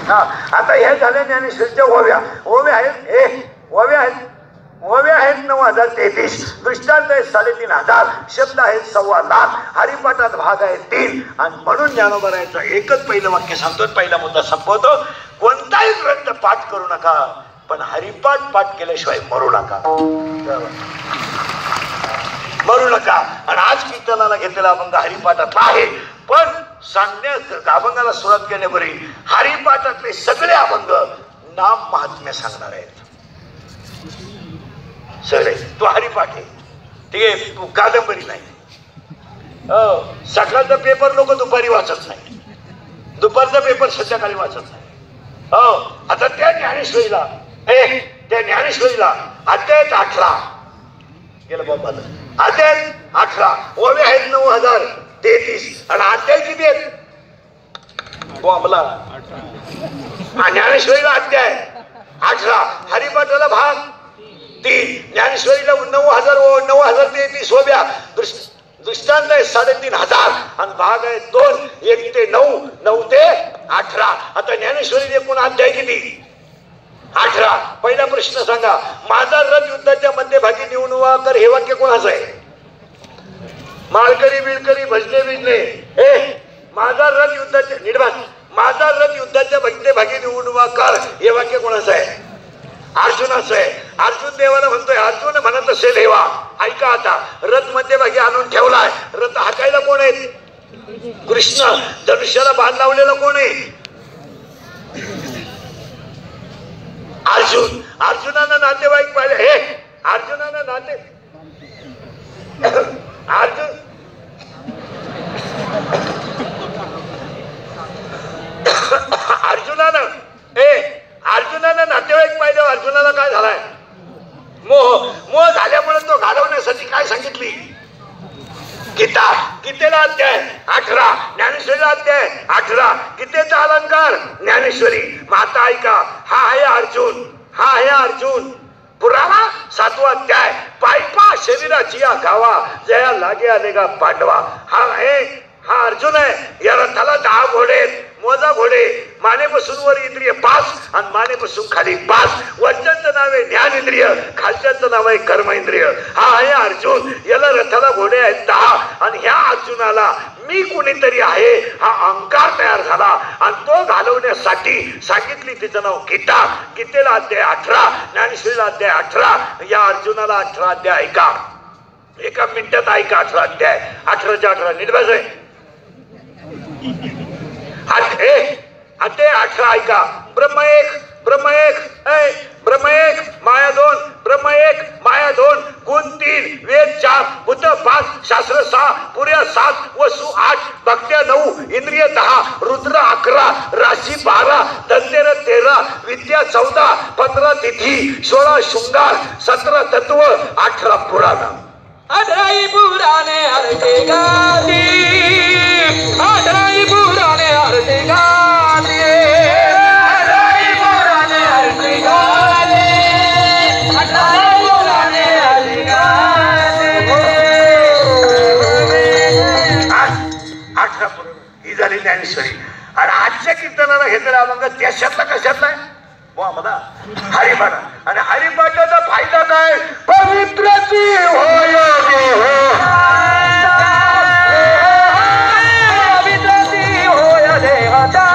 Speaker 1: हा आता हे झालं ज्ञानेश्वरच्या ओव्या. ओव्या आहेत ए ओव्या आहेत ओव्या आहेत नऊ हजार तेहतीस. दृष्टांत आहेत साडेतीन हजार शब्द आहेत सव्वा लाख हरिपाठात भाग आहेत तीन. आणि म्हणून ज्ञानोबरायचं एकच पहिलं वाक्य सांगतो पहिला मुद्दा संपवतो कोणताही ग्रंथ पाठ करू नका पण हरिपाठ पाठ केल्याशिवाय मरू नका. मरू नका. आणि आज कीर्तनाला घेतलेला अभंग हरिपाठातला आहे पण सांगण्या अभंगाला सुरुवात करण्यापूर्वी हरिपाठातले सगळे अभंग नाम महात्म्य सांगणार आहेत. सगळे. तो हरिपाठ आहे. ठीक आहे कादंबरी नाही. हो सकाळचा पेपर लोक दुपारी वाचत नाही. दुपारचा पेपर संध्याकाळी वाचत नाही. हो आता त्या ज्ञानेश्वरीला ए त्या ज्ञानेश्वरीला अध्याय अठरा. गेलं बाबा अध्याय अठरा. ओवे आहेत नऊ हजार. तेहतीस आणि अध्याय किती आहेत? बॉम्बला ज्ञानेश्वरीला अध्याय. अठरा. हरिपाठाला भाग. तीन. ज्ञानेश्वरीला नऊ हजार ओ- नऊ हजार तेहतीस ओव्या दृष्टांत आहे साडेतीन हजार. आणि भाग आहे दोन. एक ते नऊ. नऊ ते अठरा. आता ज्ञानेश्वरी एकूण अध्याय किती? अठरा. पहिला प्रश्न सांगा. माझा रथ युद्धाच्या मध्यभागी निवडणुका हे वाक्य कोणाचं आहे? माळकरी बिळकरी भजने बिजने. ए! माझा रथ युद्धाच्या निर्वास माझा रथ युद्धाच्या मध्यभागी निवडणुका कर हे वाक्य कोणाचं आहे? अर्जुनाचं आहे. अर्जुन देवाला म्हणतोय अर्जुन म्हणत असेल हेवा ऐका आता. रथ मध्यभागी आणून ठेवलाय. रथ हाकायला कोण आहे कृष्ण. धनुष्याला बाण लावलेला कोण आहे? अर्जुन. अर्जुनानं नातेवाईक पाहिले. हे अर्जुनानं नाते अर्जुन अर्जुनानं ए अर्जुनानं नातेवाईक पाहिजे अर्जुनाला काय झालाय? मोह मोह झाल्यामुळे तो घालवण्यासाठी काय सांगितली? गीता गीतेला अध्याय अठरा ज्ञानेश्वरीला अध्याय अठरा गीतेचा अलंकार ज्ञानेश्वरी माता ऐका हा आहे अर्जुन हा आहे अर्जुन. पुरावा सातवा अध्याय. पायपा शरीराची या गावा जया लागे आलेगा पांडवा. हा आहे हा अर्जुन आहे. या रथाला दहा घोडे मोजा घोडे. मानेपासून वर इंद्रिय पाच आणि मानेपासून खाली पाच वरच्याचं नाव आहे ज्ञान इंद्रिय खालच्याचं नाव आहे कर्म इंद्रिय. हा आहे अर्जुन. याला रथाला घोडे आहेत दहा. आणि ह्या अर्जुनाला मी कुणीतरी आहे हा अहंकार तयार झाला. आणि तो घालवण्यासाठी सांगितली तिचं नाव गीता. गीतेला अध्याय अठरा ज्ञानश्रीला अध्याय अठरा. या अर्जुनाला अठरा अध्याय ऐका. एका मिनिटात ऐका अठरा अध्याय. अठराच्या अठरा निर्भय आहे ते अठरा ऐका. ब्रह्म एक ब्रह्म एक ऐ ब्रह्म एक माया दोन ब्रह्म एक माया दोन गुण तीन वेद चार भूत पाच शास्त्र सहा पुऱ्या सात वसू आठ भक्त्या नऊ इंद्रिय दहा रुद्र अकरा राशी बारा धनतेर तेरा विद्या चौदा पंधरा तिथी सोळा शृंगार सतरा तत्व अठरा पुराणा.
Speaker 4: अठराई पुराणे हरते गाती. अठराई पुराणे हरते गाती. अठराई पुराणे हरते गाती. अठराई पुराणे हरते गाती.
Speaker 1: आज ही झाली ज्ञानेश्वरी. आणि आजच्या कीर्तनाला हे जर अभंग त्याच्यातला कशातला आहे? वा मला हरिपाठ आणि हरिपाठाचा फायदा काय? पवित्रची होय देह.
Speaker 4: पवित्रती होय देवता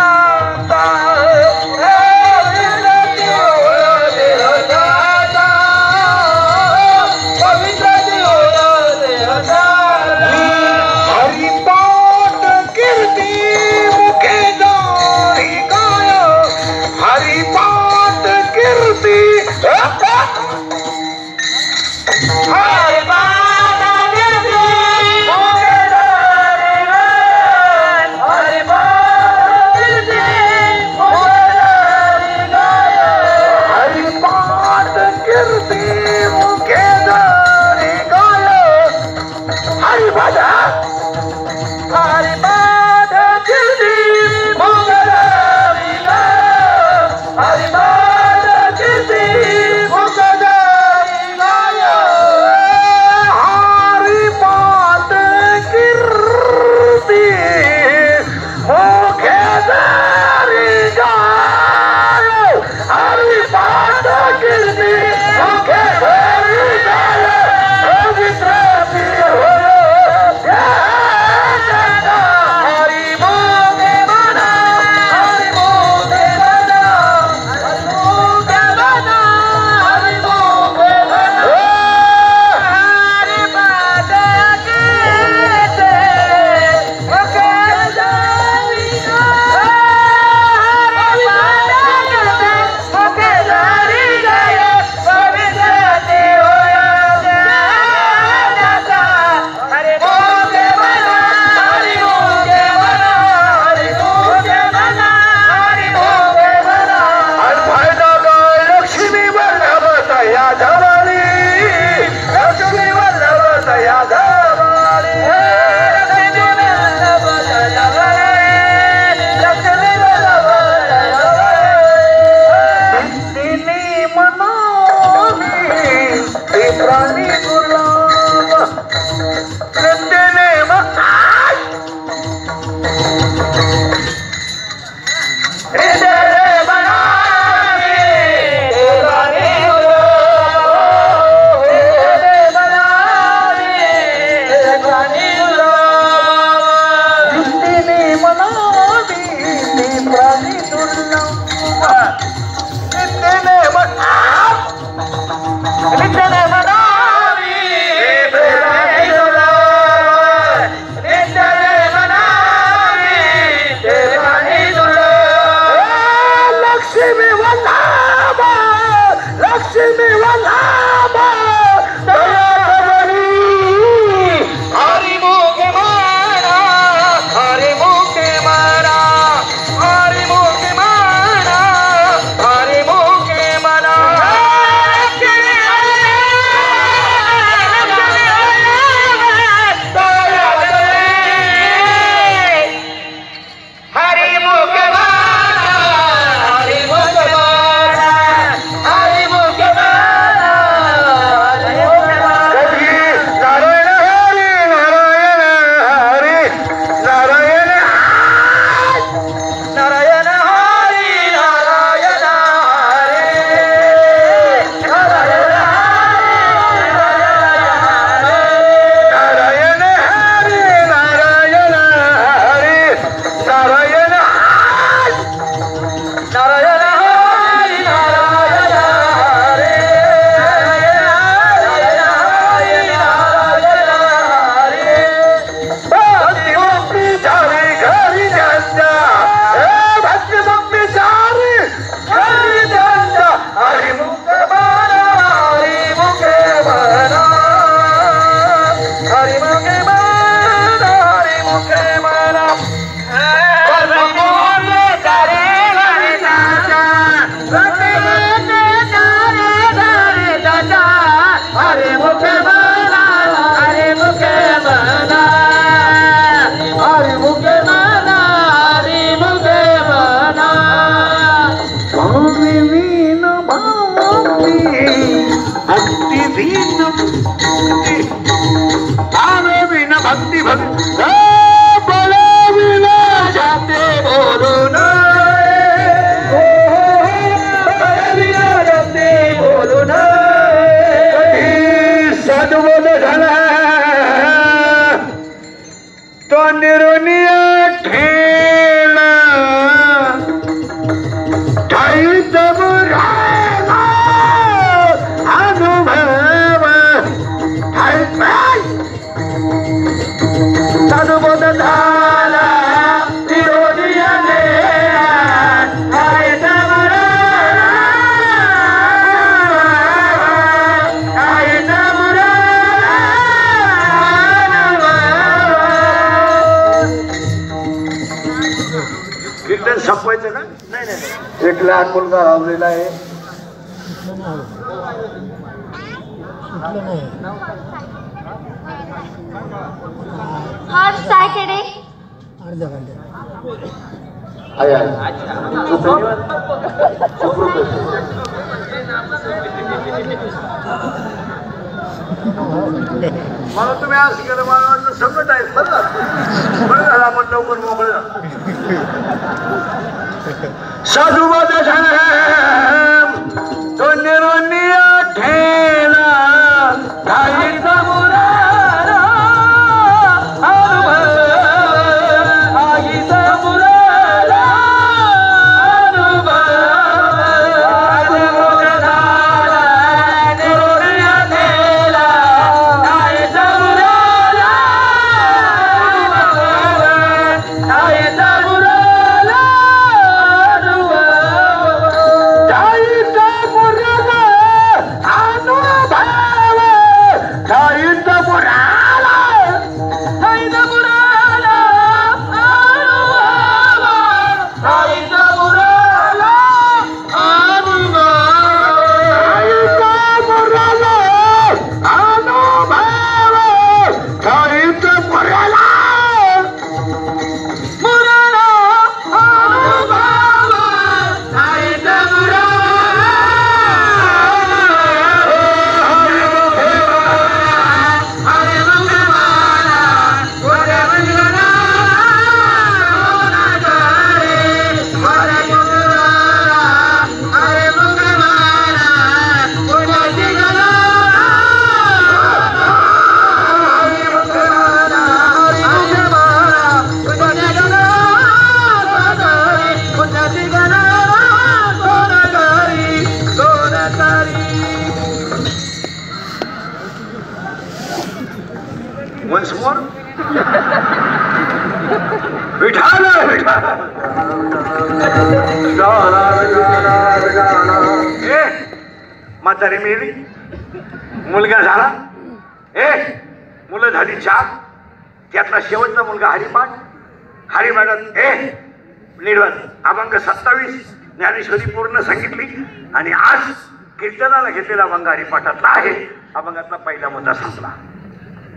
Speaker 1: कीर्तनाला घेतलेला अभंग हरिपाठातला आहे अभंगातला पहिला मुद्दा संपला.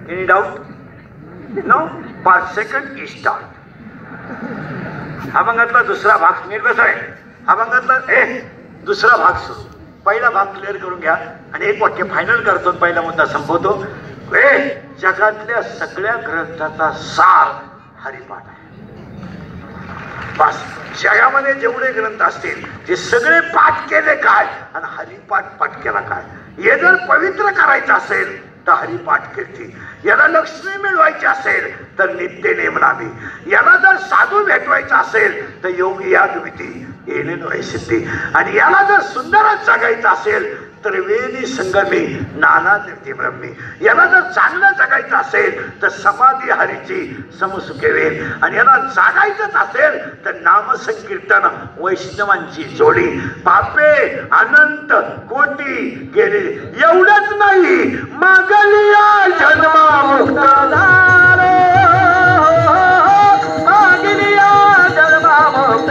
Speaker 1: एनी डाऊट नो पाच सेकंड स्टार्ट अभंगातला दुसरा भाग निर्बस आहे. अभंगातला ए दुसरा भाग सुरू. पहिला भाग क्लिअर करून घ्या आणि एक वाक्य फायनल करतो पहिला मुद्दा संपवतो. ए जगातल्या सगळ्या ग्रंथाचा सार हरिपाठ आहे. बस जगामध्ये जेवढे ग्रंथ असतील ते सगळे पाठ केले काय? आणि हरिपाठ पाठ केला काय? हे जर पवित्र करायचं असेल तर हरिपाठ कीर्ती. याला लक्ष्मी मिळवायची असेल तर नित्य नेमनामी. याला जर साधू भेटवायचा असेल तर योगी या विधी येणे सिद्धी. आणि याला जर सुंदरच जगायचं असेल त्रिवेदी संगमी नाना तीर्थी ब्रह्मी. याला जर चांगलं जगायचं असेल तर समाधी हरीची समसुखे वेल आणि याला जागायचंच असेल तर नामसंकीर्तन वैष्णवांची जोडी. पापे अनंत कोटी गेले. एवढंच नाही मागलिया जन्मा मुक्त मागलिया जन्मा मुक्त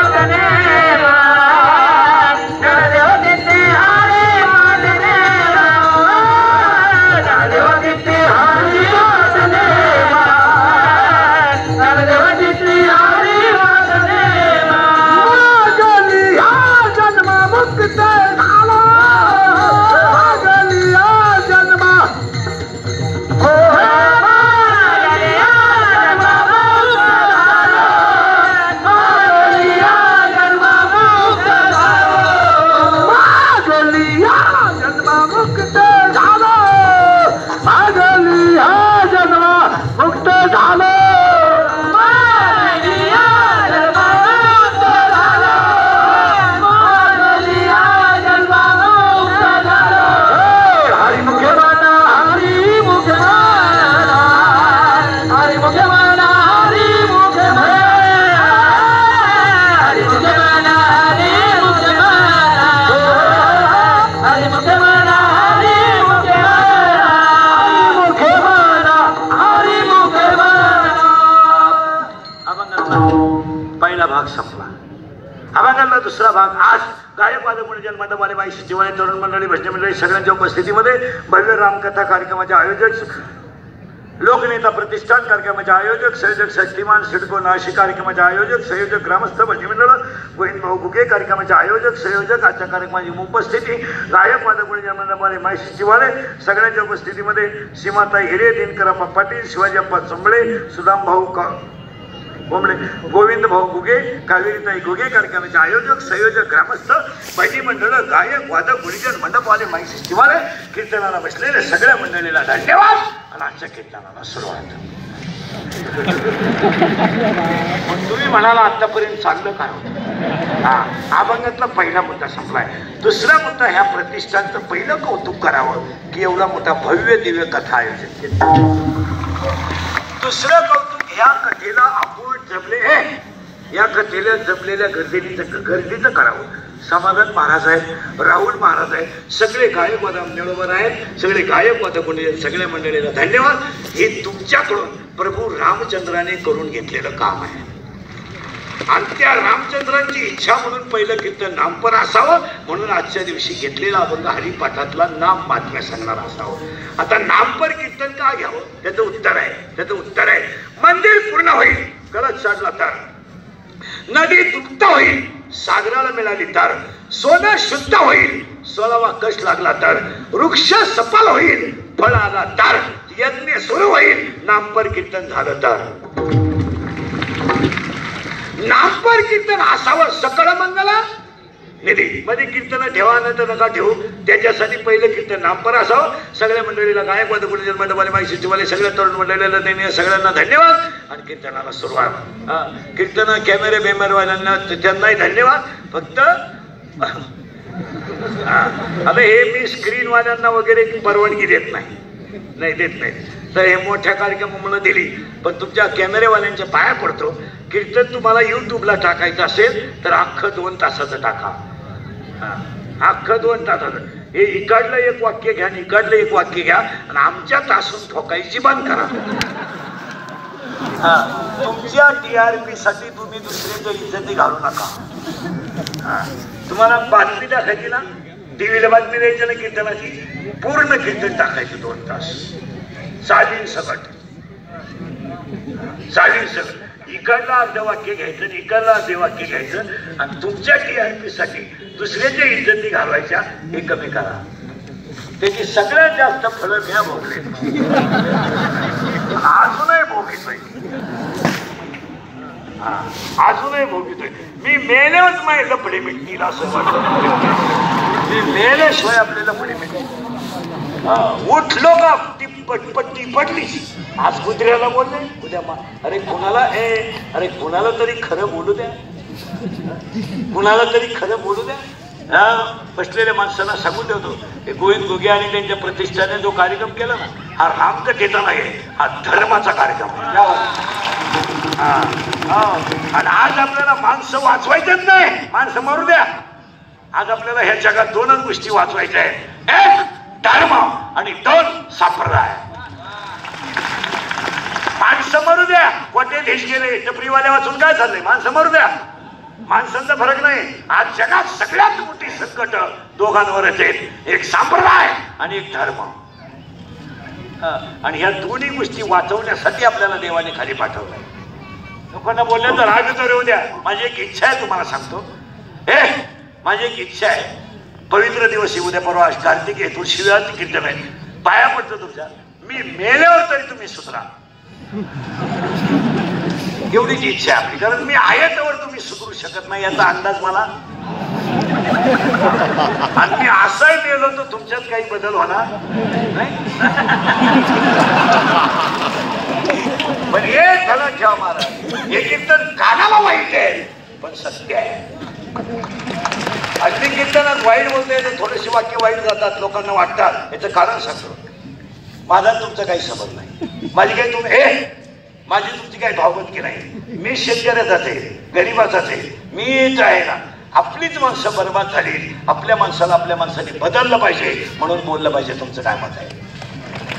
Speaker 1: लोकनेता प्रतिष्ठान कार्यक्रमाचे आयोजक संयोजक शक्तिमान सिडको नाशिक कार्यक्रमाचे आयोजक संयोजक ग्रामस्थ मंडळ गोविंद भाऊ गुगे कार्यक्रमाचे आयोजक संयोजक आजच्या कार्यक्रमाची उपस्थिती गायक वादक मंडळ मंडपाले शिवाले सगळ्यांच्या उपस्थितीमध्ये सीमाताई हिरे दिनकराप्पा पाटील शिवाजीप्पा चंबळे सुदाम भाऊ का बोंबडे गोविंद भाऊ गुगे कावेरीताई गुगे कार्यक्रमाचे आयोजक संयोजक ग्रामस्थ भजी मंडळ गायक वादक गुरुजन मंडपवाले माहिती शिवाले कीर्तनाला बसलेले सगळ्या मंडळीला धन्यवाद आणि आजच्या कीर्तनाला सुरुवात. पण तुम्ही म्हणाला आतापर्यंत चांगलं काय होतं? हा अभंगातला पहिला मुद्दा संपलाय. दुसरा मुद्दा ह्या प्रतिष्ठानचं पहिलं कौतुक करावं की एवढा मोठा भव्य दिव्य कथा आयोजित केली. दुसरं कौतुक ह्या कथेला जपले. जमले या कथेला जमलेल्या गर्दीचं गर्दीचं करावं. समाधान महाराज आहेत राहुल महाराज आहेत सगळे गायक वादा मंडळवर आहेत सगळे गायक वादक मंडळी सगळ्या मंडळीला धन्यवाद. हे तुमच्याकडून प्रभू रामचंद्राने करून घेतलेलं काम आहे. आणि त्या रामचंद्रांची इच्छा म्हणून पहिलं कीर्तन नामपर असावं म्हणून आजच्या दिवशी घेतलेला अभंग हरिपाठातला नाम बातम्या सांगणार असावं. आता नामपर कीर्तन का घ्यावं? त्याचं उत्तर आहे त्याचं उत्तर आहे. मंदिर पूर्ण होईल. कळत साधला तर. नदी तृप्त होईल सागराला मिळाली तर. सोनं शुद्ध होईल सोळावा कश लागला तर. वृक्ष सफल होईल फळ आला तर. यज्ञ सुरू होईल नामपर कीर्तन झालं तर. नामपर कीर्तन असावं सकळ मंगला. मध्ये कीर्तन ठेवा नंतर नका ठेवू. त्याच्यासाठी पहिलं कीर्तन नामपर असावं. सगळ्या मंडळीला गायक वाद गुरुजन मंडपाले माहिती शिवाले सगळ्या तरुण मंडळीला त्यांनी सगळ्यांना धन्यवाद. आणि कीर्तनाला सुरुवात. कीर्तन कॅमेरे बेमेरवाल्यांना त्यांनाही धन्यवाद. फक्त हा, आता हे मी स्क्रीनवाल्यांना वगैरे परवानगी देत नाही. नाही देत नाही. तर हे मोठ्या कार्यक्रमामुळे दिली. पण तुमच्या कॅमेरेवाल्यांच्या पाया पडतो. कीर्तन तुम्हाला युट्यूबला टाकायचं असेल तर अख्खं दोन तासाचं टाका. अख्खं दोन तासाचं. हे इकडलं एक वाक्य घ्या आणि इकडलं एक वाक्य घ्या आणि आमच्या तासून ठोकायची बंद करा. हा, तुमच्या पी साठी तुम्ही दुसऱ्याच्या इज्जती घालू नका. हा, तुम्हाला बातमी दाखायची ना? टीव्हीला बातमी द्यायची ना कीर्तनाची? पूर्ण कीर्तन टाकायची दोन तास. चालीन सकट चालीन सकट इकडला अर्ध वाक्य घ्यायचं आणि इकडला अर्धे वाक्य घ्यायचं आणि तुमच्या टीआरपी साठी दुसऱ्याच्या इज्जती घालवायच्या हे कमी करा त्याची सगळ्यात जास्त फळं घ्या भोगले अजूनही भोगितोय हा, अजूनही भोगितोय मी मेल्यावरच माझे लपडे मिळतील असं वाटतं. मी मेल्याशिवाय आपल्याला लपडे मिळतील हा, उठलो का ती पट पट्टी पडलीच. आज कुत्र्याला बोलले? उद्या मा अरे कुणाला? ए अरे कुणाला तरी खरं बोलू द्या. कुणाला तरी खरं बोलू द्या. हा बसलेल्या माणसांना सांगून ठेवतो. हे गोविंद गोगे आणि त्यांच्या प्रतिष्ठाने जो कार्यक्रम केला ना हा रामकथेचा नाही हा धर्माचा कार्यक्रम. हा, हा. आणि आज आपल्याला माणसं वाचवायचंच नाही. माणसं मारू द्या. आज आपल्याला ह्या जगात दोनच गोष्टी वाचवायच्या आहेत. एक धर्म आणि दोन संप्रदाय. माणसं मरू द्या. कोठे देश गेले टपरीवाल्या वाचून काय चाललंय? माणसं मरू द्या. माणसांचा फरक नाही. आज जगात सगळ्यात मोठी संकट दोघांवरच आहेत. एक संप्रदाय आणि एक धर्म. आणि ह्या दोन्ही गोष्टी वाचवण्यासाठी आपल्याला देवाने खाली पाठवलं लोकांना बोलण्याचा राग तर येऊ द्या. माझी एक इच्छा आहे तुम्हाला सांगतो. हे माझी एक इच्छा आहे. पवित्र दिवस येऊ उद्या परवा कार्तिक आहे तुळशी कीर्तन आहे. पाया पडतो तुमच्या. मी मेल्यावर तरी तुम्ही सुधरा. एवढीच इच्छा आहे आपली. कारण मी आहे त्यावर तुम्ही सुधरू शकत नाही याचा अंदाज मला. आणि मी असंही मेलो तर तुमच्यात काही बदल होणार नाही. पण हे झालं ठेवा महाराज. हे कीर्तन कानाला वाईट आहे पण सत्य आहे. अगदी कीर्तनात वाईट बोलते थोडेसे वाक्य वाईट जातात लोकांना वाटतात. याचं कारण सांगतो. माझा तुमचा काही संबंध नाही. माझी काही तुम्ही हे? माझी तुमची काही भावबंदकी नाही? मी शेतकऱ्याचाच आहे गरीबाचाच आहे मीच आहे ना आपलीच माणसं बरबाद झाली आपल्या माणसाला आपल्या माणसाने बदललं पाहिजे म्हणून बोललं पाहिजे तुमचं काय मत आहे.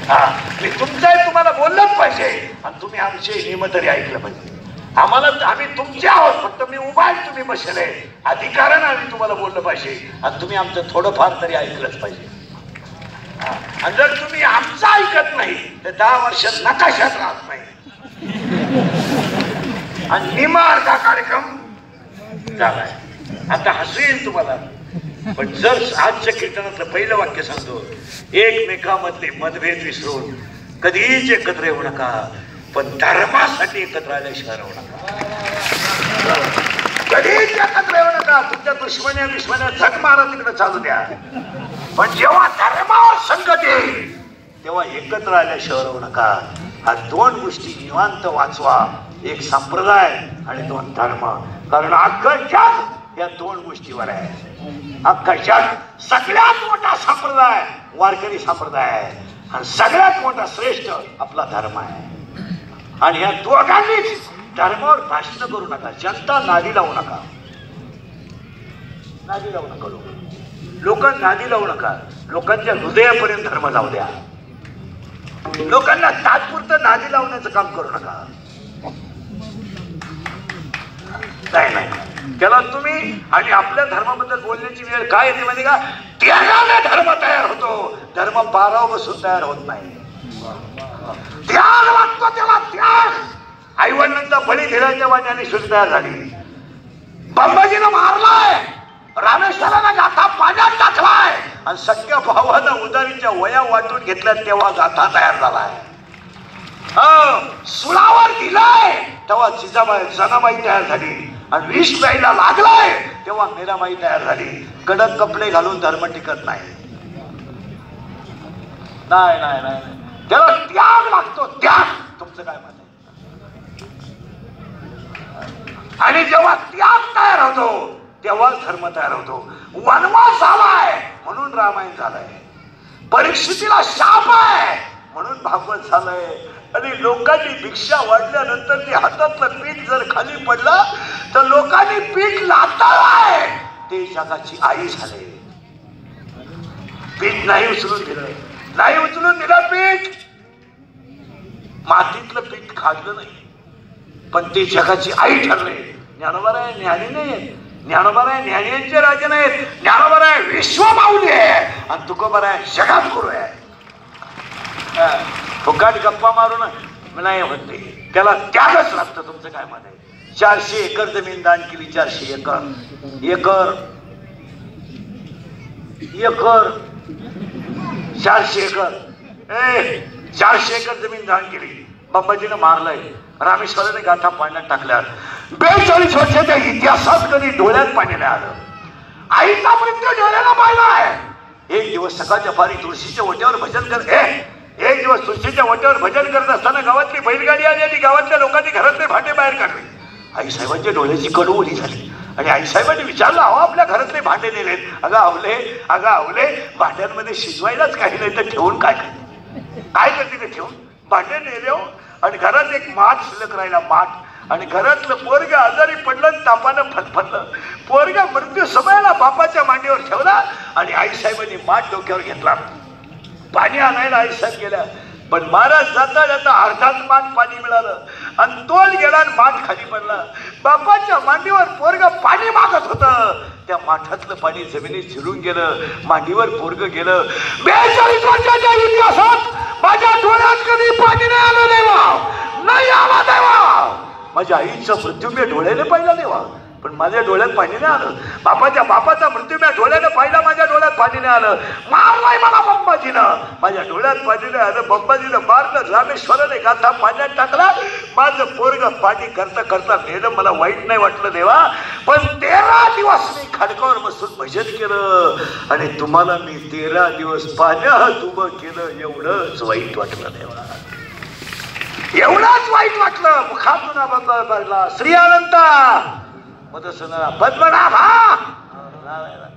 Speaker 1: हा मी तुमचं तुम्हाला बोललंच पाहिजे. आणि तुम्ही आमचे नियम तरी ऐकलं पाहिजे. आम्हाला आम्ही तुमचे आहोत फक्त मी उभा आहे तुम्ही बसले अधिकारानं आम्ही तुम्हाला बोललं पाहिजे. आणि तुम्ही आमचं थोडंफार तरी ऐकलंच पाहिजे. आणि जर तुम्ही आमचं ऐकत नाही. तर दहा वर्षात नकाशात राहत नाही. आणि निमार्गा कार्यक्रम झालाय. आता हसू येईल तुम्हाला. पण जर आजच्या कीर्तनातलं पहिलं वाक्य सांगतो एकमेकामधले मतभेद विसरून कधीच एकत्र येऊ नका पण धर्मासाठी एकत्र आल्याशिवाय राहू नका. कधीच एकत्र येऊ नका तुमच्या दुश्मन्या दुश्मन्या झक मारा तिकडे चालू द्या. पण जेव्हा धर्मावर संकट येईल तेव्हा एकत्र आल्या राहू नका. हा दोन गोष्टी निवांत वाचवा. एक संप्रदाय आणि दोन धर्म. कारण अख्खं जग या दोन गोष्टीवर आहे. अख्खा जग सगळ्यात मोठा संप्रदाय वारकरी संप्रदाय आहे. आणि सगळ्यात मोठा श्रेष्ठ आपला धर्म आहे. आणि या दोघांनीच धर्मावर भाषण करू नका. जनता नादी लावू नका. नादी लावू नका लोक लोक नादी लावू नका. लोकांच्या हृदयापर्यंत धर्म जाऊ द्या. लोकांना तात्पुरतं नादी लावण्याचं काम करू नका. नाही नाही. त्याला तुम्ही आणि आपल्या धर्माबद्दल बोलण्याची वेळ काय येते म्हणजे का? त्यागाने धर्म तयार होतो. धर्म पाराव बसून तयार होत नाही. त्याग वाटतो त्याला त्याग. आईवडिलांचा बळी दिल्याच्या वाण्याने सुद्धा तयार झाली. बाबाजीनं मारलाय. रामेश्वराला गाथा पाण्यात टाकलाय आणि सख्या भावानं उदारीच्या वया वाटून घेतल्या तेव्हा गाथा तयार झालाय. हो, सुळावर दिलाय. तेव्हा जिजाबाई जनाबाई तयार झाली. आणि विष प्यायला लागलाय. तेव्हा मीराबाई तयार झाली. कडक कपडे घालून धर्म टिकत नाही. नाही नाही नाही त्याला त्याग लागतो त्याग. तुमचं काय म्हणत आहे? आणि जेव्हा त्याग तयार होतो तेव्हा धर्म तयार होतो. वनवास झालाय म्हणून रामायण झालंय. परिस्थितीला शाप आहे म्हणून भागवत झालंय. आणि लोकांनी भिक्षा वाढल्यानंतर ते हातातलं पीठ जर खाली पडलं तर लोकांनी पीठ लाताळाय ते जगाची आई झाले. पीठ नाही उचलून दिलं. नाही उचलून दिलं पीठ. मातीतलं पीठ खाल्लं नाही. पण ते जगाची आई ठरले. ज्ञानवर आहे ज्ञानी नाही ज्ञानोबर आहे ज्ञानीचे राजे नाहीत. ज्ञानोबर आहे विश्वमाऊली आहे. आणि तुकोबर आहे. जगात गुरु आहे फुकाट गप्पा मारून नाही होत नाही त्याला त्यागच लागतं तुमचं काय मत आहे? चारशे एकर जमीन दान केली चारशे एकर. एकर. एकर. चारशे एकर. ए चारशे एकर जमीन दान केली. बाबाजीनं मारलंय. रामेश्वराने गाथा पाण्यात टाकल्या बेचाळीस वर्षाच्या इतिहासात कधी डोळ्यात पाणी नाही आलं. आईचा मृत्यू डोळ्याला आहे. एक दिवस सकाळच्या फारी तुळशीच्या ओट्यावर भजन कर ए एक दिवस तुळशीच्या ओट्यावर भजन करत असताना गावातली बैलगाडी आली आणि गावातल्या लोकांनी घरातले भांडे बाहेर काढले. आईसाहेबांच्या डोळ्याची कडू उली झाली. आणि आईसाहेबांनी विचारलं अहो आपल्या घरातले भांडे नेलेत. अगं आवले अगं आवले भांड्यांमध्ये शिजवायलाच काही नाही तर ठेवून काय करते? काय करते ते ठेवून? भांडे नेले हो. आणि घरात एक माठ शिल्लक राहिला माठ. आणि घरातलं पोरग आजारी पडलं आणि तापानं फटफटलं पोरग मृत्यू समयाला बापाच्या मांडीवर ठेवला आणि आईसाहेबांनी माठ डोक्यावर घेतला. पाणी आणायला आयुष्यात गेल्या. पण महाराज जाता जाता अर्धाच मान पाणी मिळालं. आणि तोल गेला आणि माठ खाली पडला. बापाच्या मांडीवर पोरग पाणी मागत होत. त्या माठातलं पाणी जमिनीत शिरून गेलं. मांडीवर पोरग गेलं. बेचाळीस वर्षाच्या इतिहासात माझ्या डोळ्यात कधी पाणी नाही आलं देवा. नाही आला देवा. माझ्या आईचा मृत्यू मी डोळ्याने पाहिला देवा. पण माझ्या डोळ्यात पाणी नाही आलं. बापाच्या बापाचा मृत्यू मी डोळ्याने पाहिला माझ्या डोळ्यात पाणी नाही आलं. मारलाय मला बंबाजीनं. माझ्या डोळ्यात पाणी नाही आलं. बंबाजीनं मारलं. रामेश्वराने गाथा पाण्यात टाकला. माझं पोरग पाणी करता करता मेलं मला वाईट नाही वाटलं देवा. पण तेरा दिवस मी खडकावर बसून भजन केलं. आणि तुम्हाला मी तेरा दिवस पाण्यात उभं केलं. एवढंच वाईट वाटलं देवा. एवढाच वाईट वाटलं. मुखातून पडला श्री अनंता. मधुसूदना पद्मनाभा!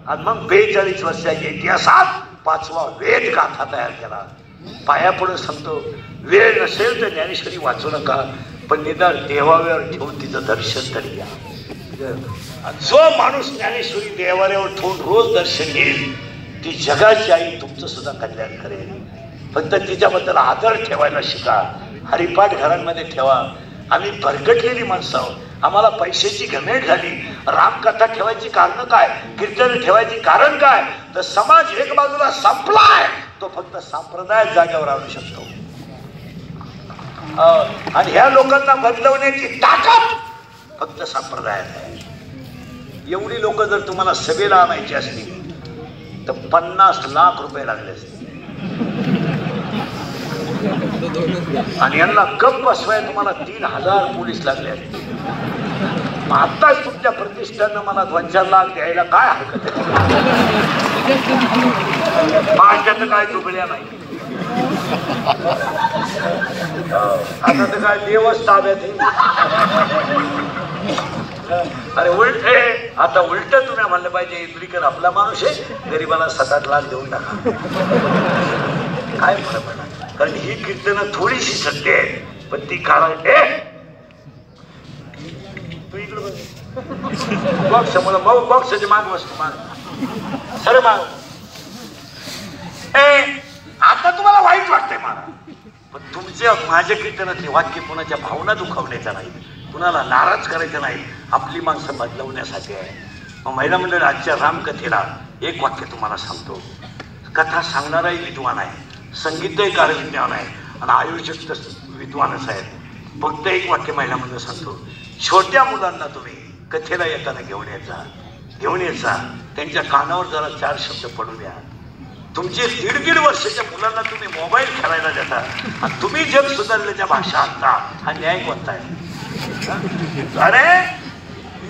Speaker 1: आणि मग बेचाळीस वर्षाच्या इतिहासात पाचवा वेद गाथा तयार केला. पायापुढे सांगतो वेळ नसेल तर ज्ञानेश्वरी वाचू नका पण निदान देवावर ठेवून तिचं दर्शन तरी घ्या. जो माणूस ज्ञानेश्वरी देवाऱ्यावर ठेवून रोज दर्शन घेईल ती जगाची आई तुमचं सुद्धा कल्याण करेल. फक्त तिच्याबद्दल आदर ठेवायला शिका. हरिपाठ घरांमध्ये ठेवा. आम्ही भरकटलेली माणसं आहोत. आम्हाला पैशाची घमेट झाली. रामकथा ठेवायची कारण काय? कीर्तन ठेवायची कारण काय? तर समाज एक बाजूला संपलाय. तो फक्त संप्रदाय जागेवर आणू शकतो. आणि ह्या लोकांना बदलवण्याची ताकद फक्त संप्रदायात आहे. एवढी लोक जर तुम्हाला सभेला आणायची असली तर पन्नास लाख रुपये लागले असतील. आणि यांना गप बसवाय तुम्हाला तीन हजार पोलीस लागले आहेत. मग आत्ताच तुमच्या प्रतिष्ठानं मला दोन चार लाख द्यायला काय हरकत आहे? माझ्यात काय दुबळ्या नाही. आता तर काय देवच ताब्यात अरे उलट आता उलट तुम्ही म्हणलं पाहिजे इंद्रीकर आपला माणूस आहे गरीबाला सात आठ लाख देऊन टाका. काय म्हणा कारण ही कीर्तनं थोडीशी सत्य आहे पण ती काळा ए! तू इकडे बॉक्स मला मग बॉक्सचे माग बसतो माग सर माग. ए आता तुम्हाला वाईट वाटतंय मला. पण तुमच्या माझ्या कीर्तनातले वाक्य कोणाच्या भावना दुखावण्याच्या नाही. कुणाला नाराज करायचं नाही. आपली माणसं बदलवण्यासाठी आहे. मग महिला मंडळ आजच्या रामकथेला एक वाक्य तुम्हाला सांगतो. कथा सांगणाराही विद्वान आहे. संगीतकार विद्वान आहे आणि आयोजक विद्वानच आहेत. फक्त एक वाक्य महिला सांगतो. छोट्या मुलांना तुम्ही कथेला येताना घेऊन यायचा घेऊन यायचा त्यांच्या कानावर जरा चार शब्द पडू द्या. तुमचे दीड दीड वर्षाच्या मुलांना तुम्ही मोबाईल खेळायला देता. आणि तुम्ही जग सुधारल्याच्या भाषा आणता. हा न्याय कोणताय आहे? अरे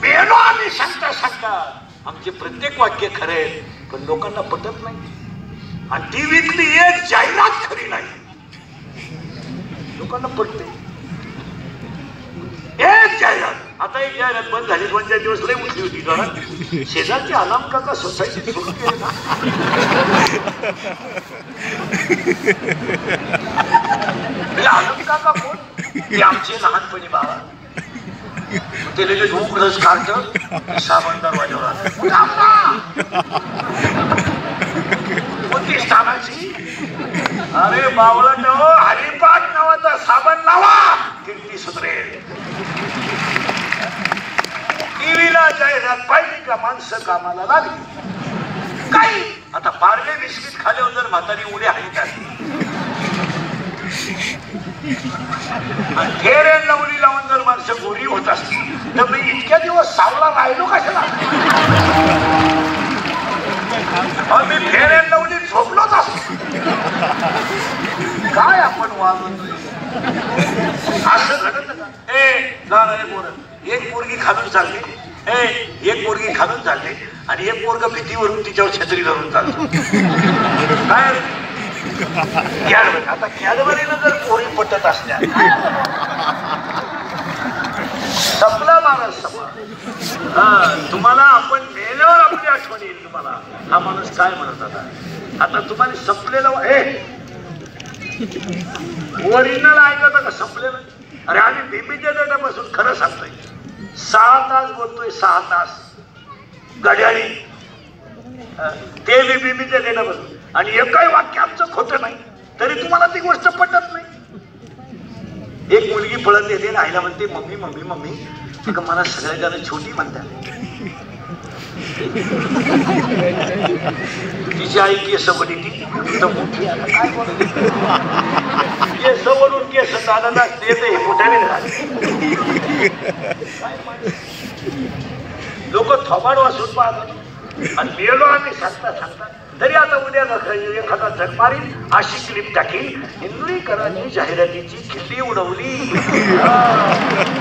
Speaker 1: मेलो आम्ही सांगता सांगता आमचे प्रत्येक वाक्य खरे आहेत, पण लोकांना पटत नाही. टीव्हीतली एक जाहिरात खरी नाही. लोकांना पटते. एक जाहिरात. आता एक जाहिरात बंद झाली दोन दिवस लई उठली होती कारण शेजारची अनाम काका सोसायटी सुरू केली ना. म्हणजे अनाम काका कोण? ते आमचे लहानपणी बाबा. ते लगेच उघडच काढत साबण दरवाजावर प्रतिष्ठानाची अरे बावळा नव हरिपाठ नावाचा साबण लावा कीर्ती सुधरेल टीव्हीला जाहिरात पाहिली का माणसं कामाला लागली? काही. आता पारले बिस्किट खाल्यावर जर म्हातारी उड्या हाणीत का? फेर लवली लावून जर माणसं गोरी होत असतील तर मी इतक्या दिवस सावला राहिलो कशाला? मी फेर लावली लवली झोपलोच काय आपण वागतोय असं घडत ए एक पोरगी खालून चालली. ए एक पोरगी खालून चालली. आणि एक पोरग भीतीवरून तिच्यावर छत्री धरून चालतो. काय कॅडबरी आता कॅडबरीनं जर पोरी पटत असल्या. संपला माणूस समाज हा तुम्हाला आपण मेल्यावर आपली आठवण येईल तुम्हाला. हा माणूस काय म्हणत आता आता तुम्हाला संपलेलं वा- ओरिजिनल ऐकत का? संपलेलं? अरे आम्ही बीबीच्या डेटापासून खरं सांगतोय. सहा तास बोलतोय सहा तास. गड्याळी ते बी बीबीच्या डेटापासून आणि एकही वाक्य आमचं खोटं नाही. तरी तुम्हाला ती गोष्ट पटत नाही. एक मुलगी पळत येते आणि आईला म्हणते मम्मी मम्मी मम्मी. अगं मला सगळ्या जण छोटी म्हणतात. तिची आई केस बडीती ती मोठी? केस बनून केस दादा ते कुठे लोक थोबाड वाचून पाहतात. आणि मेलो आम्ही सांगता सांगता. तरी आता उद्या एखादा जग मारील अशी क्लिप टाकील इंद्रीकरांनी जाहिरातीची खिल्ली उडवली.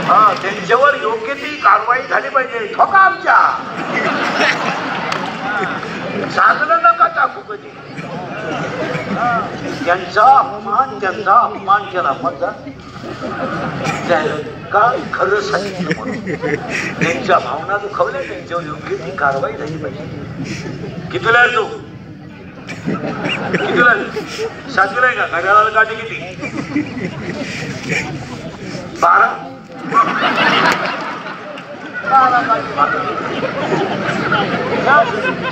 Speaker 1: हा त्यांच्यावर योग्य ती कारवाई झाली पाहिजे. ठोका आमच्या. चांगलं नका टाकू कधी. त्यांचा अपमान त्यांचा अपमान केला. जाहिरात का खरं सांगितलं म्हणून. त्यांच्या भावना दुखवल्या त्यांच्यावर योग्य ती कारवाई झाली पाहिजे. कितीला तू कितीला आहे? सातवीला आहे का? घड्याळाला काठी किती? बारा.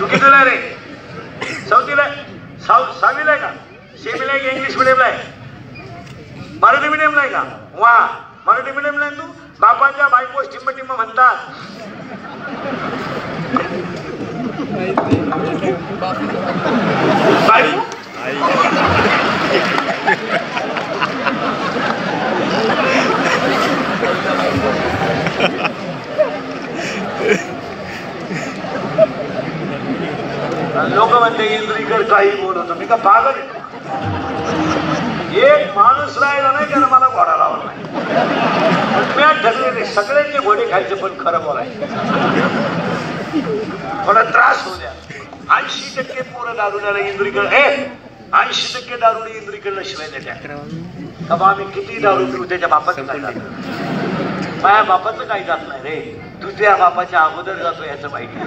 Speaker 1: तू कितीला रे? चौथीला आहे? सहावीला आहे का? सेमीला आहे का इंग्लिश मिडियमला आहे? मराठी मिडियमला आहे का? वा. मराठी मिडियमला आहे तू? बापाच्या बायको टिंब टिंब म्हणतात. लोक म्हणते इंद्रीकड काही बोलत मी का पागल? एक माणूस राहिला नाही त्यानं मला घोडा लावला नाही मी ठरलेले सगळ्यांचे घोडे खायचे पण खरं बोलायचं. थोडा त्रास होऊ द्या. ऐंशी टक्के पोरं दारुण्याला इंद्रीकडे हे ऐंशी टक्के दारुडी इंद्रीकडला शिवाय देत्या बाबा आम्ही किती दारू पिऊ? त्याच्या बापाचं काय जात माझ्या बापाचं काही जात नाही रे. तू त्या बापाच्या अगोदर जातो याचं माहिती.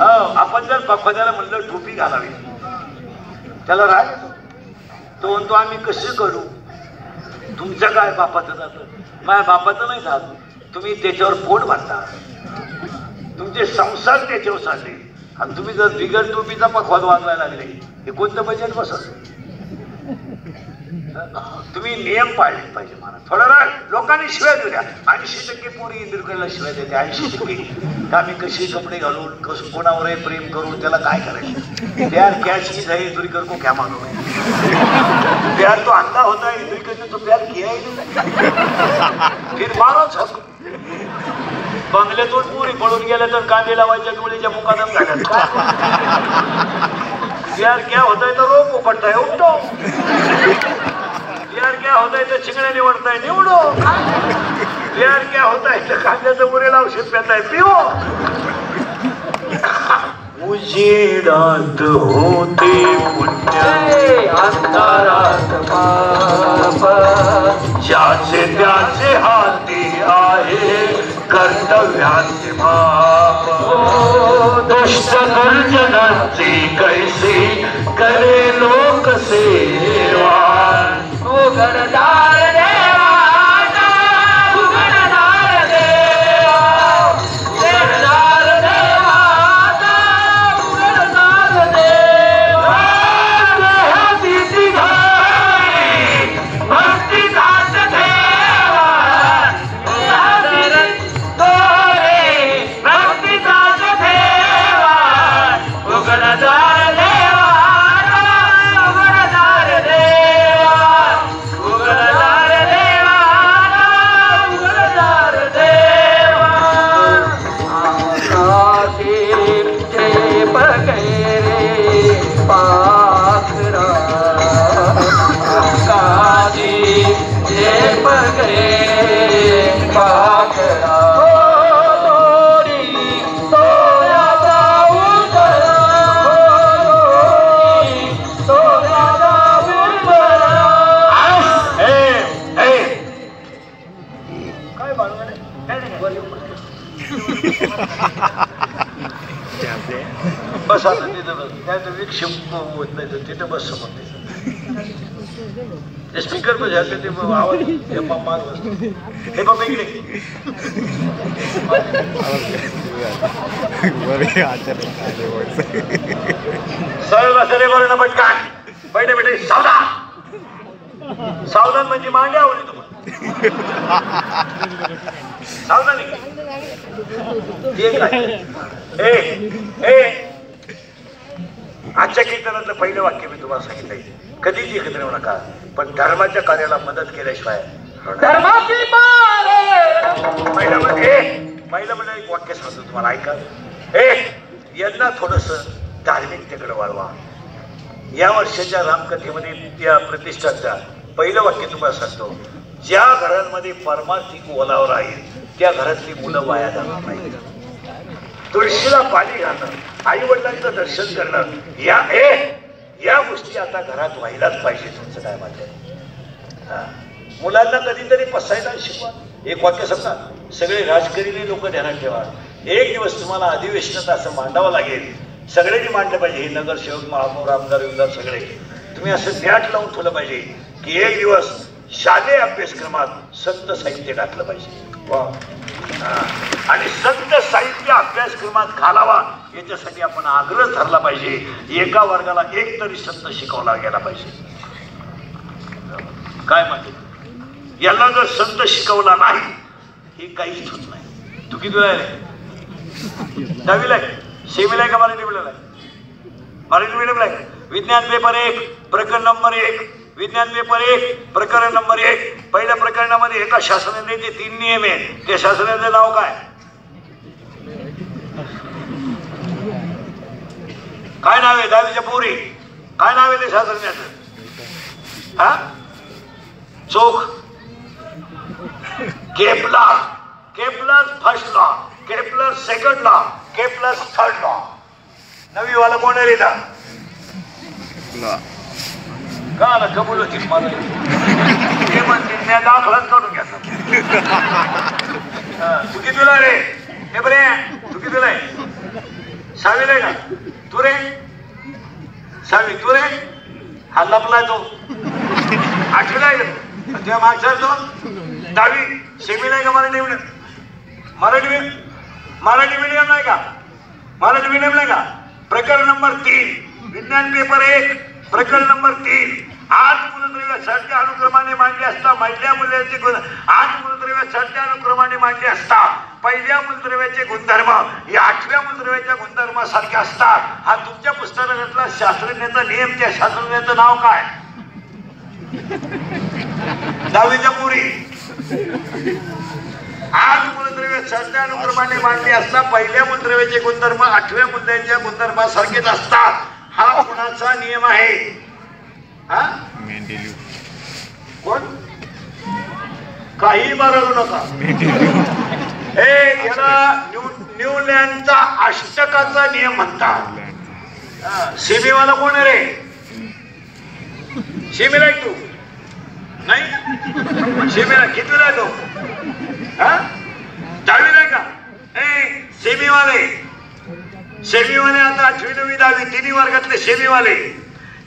Speaker 1: हो आपण जर पखवाद्याला म्हणलं टोपी घालावी. त्याला राग तो म्हणतो आम्ही कसं करू? तुमच्या काय बापाचं जातं? माझ्या बापाचं नाही जात तुम्ही त्याच्यावर पोट बांधता तुमचे संसार त्याच्यावर चालले. आणि तुम्ही जर बिगर टोपीचा पखवाद वाजवायला लागले हे कोणतं बजेट बसत तुम्ही नियम पाळले पाहिजे मला थोडा राग. लोकांनी शिवाय देऊ द्या. ऐंशी टक्के पोरी इंद्रकडला शिवाय देते ऐंशी टक्के. का आम्ही कशी कपडे घालून कसं कोणावरही प्रेम करून त्याला काय करायचं? प्यार कॅश की है इंद्रिकर को क्या मालूम प्यार तो अंधा होता है ने तो प्यार किया ही नहीं फिर मारो झक. बंगल्यातून पुरी पळून गेल्या तर कांदे लावायच्या मुलीच्या मुकादम झाल्या प्यार क्या होता है तो रोको पड़ता है उठो. प्यार क्या होता है तो चिंगड़े निवडता है निवडो प्यार क्या होता है तो कांद्याचं उरेला औषध पेताय पिओ उजेडात होते पुण्य
Speaker 4: अंधारात पाप
Speaker 1: ज्याचे त्याचे हाती आहे कर्तव्याचे बाप दुष्ट दुर्जनांची कैसी करे लोक सेवा
Speaker 4: उघडदार देवा ते
Speaker 1: आवाज हे माग बसतो. हे बाबा इकडे. सरळ सरे बरं पटकान. बैठे बैठे. सावधान. सावधान म्हणजे मांड्या आवडी तुम्हाला. सावधान थोडस धार्मिकतेकडे वाढवा. या वर्षाच्या रामकथेमध्ये त्या प्रतिष्ठानचा पहिलं वाक्य तुम्हाला सांगतो. ज्या घरांमध्ये परमार्थिक ओलावर राहील त्या घरातली मुलं वाया जाणार नाही तुळशीला पाणी घालणं आई वडिलांचं दर्शन करणं या ए या गोष्टी आता घरात व्हायलाच पाहिजे तुमचं काय मत आहे? मुलांना कधीतरी पसायला शिकवा. एक वाक्य समजा सगळे राजकारणी लोक ध्यानात ठेवा. एक दिवस तुम्हाला अधिवेशनात असं मांडावं लागेल. सगळ्यांनी मांडलं पाहिजे हे नगरसेवक महापौर आमदार विमदार सगळे. तुम्ही असं ध्याट लावून ठेवलं पाहिजे की एक दिवस शालेय अभ्यासक्रमात संत साहित्य टाकलं पाहिजे. वा. आणि संत साहित्य अभ्यासक्रमात घालावा याच्यासाठी आपण आग्रह धरला पाहिजे. एका वर्गाला एक तरी संत शिकवला गेला पाहिजे. काय म्हणते? याला जर संत शिकवला नाही हे काहीच होत नाही. तू किती आहे दहावीला आहे. सेमीला आहे का मराठी मिडियमला आहे? मराठी मिडियमला आहे. विज्ञान पेपर एक प्रकरण नंबर एक. विज्ञान पेपर एक प्रकरण नंबर एक. पहिल्या प्रकरणामध्ये एका शासनाने जे तीन नियम आहेत त्या शासनाचं नाव काय? काय नाव आहे? दहावीच्या पोरी. काय नाव आहे ते शासनाचं? हा? चोख. Kepler. Kepler first law Kepler second law Kepler third law नवी वाला कोण आहे. का ना कबूल होतील मला? ते म्हणतील मी दाखलाच करून घ्या हा, तू कितीला रे? हे बरे तू कितीला आहे? सहावीला आहे का? तू रे? सहावी तू रे? हा लपलाय तो. आठवीला आहे का तू? तुझ्या मागचा तो? दहावी. सेमीला आहे का Marathi medium Marathi medium Marathi medium नाही का? मराठी मिडियम नाही का? प्रकरण नंबर तीन. विज्ञान पेपर एक प्रकरण नंबर तीन. आठ मूलद्रव्य चढत्या अनुक्रमाने मांडले असता पहिल्या मूल्याचे गुण आठ मूलद्रव्य चढत्या अनुक्रमाने मांडले असता पहिल्या मूलद्रव्याचे गुणधर्म या आठव्या मूलद्रव्याच्या गुणधर्मासारखे असतात. हा तुमच्या पुस्तकातला शास्त्रज्ञाचा नियम त्या शास्त्रज्ञाचं नाव काय? दहावीच्या पुरी आठ मूलद्रव्य चढत्या अनुक्रमाने मांडली असता पहिल्या मूलद्रव्याचे गुणधर्म आठव्या मुद्द्यांच्या गुणधर्मासारखेच असतात हा गुणाचा नियम आहे? हा? कोण? काही मारवू नका. हे याला न्यू न्यूलँडचा अष्टकाचा नियम म्हणतात. सीमेवाला कोण रे? सीमेला तू. नाही? सीमेला कितीला आहे तो? हा? दहावीला आहे का? ए सेमीवाले. सेमीवाले आता आठवी नववी दहावी तिन्ही वर्गातले सेमीवाले.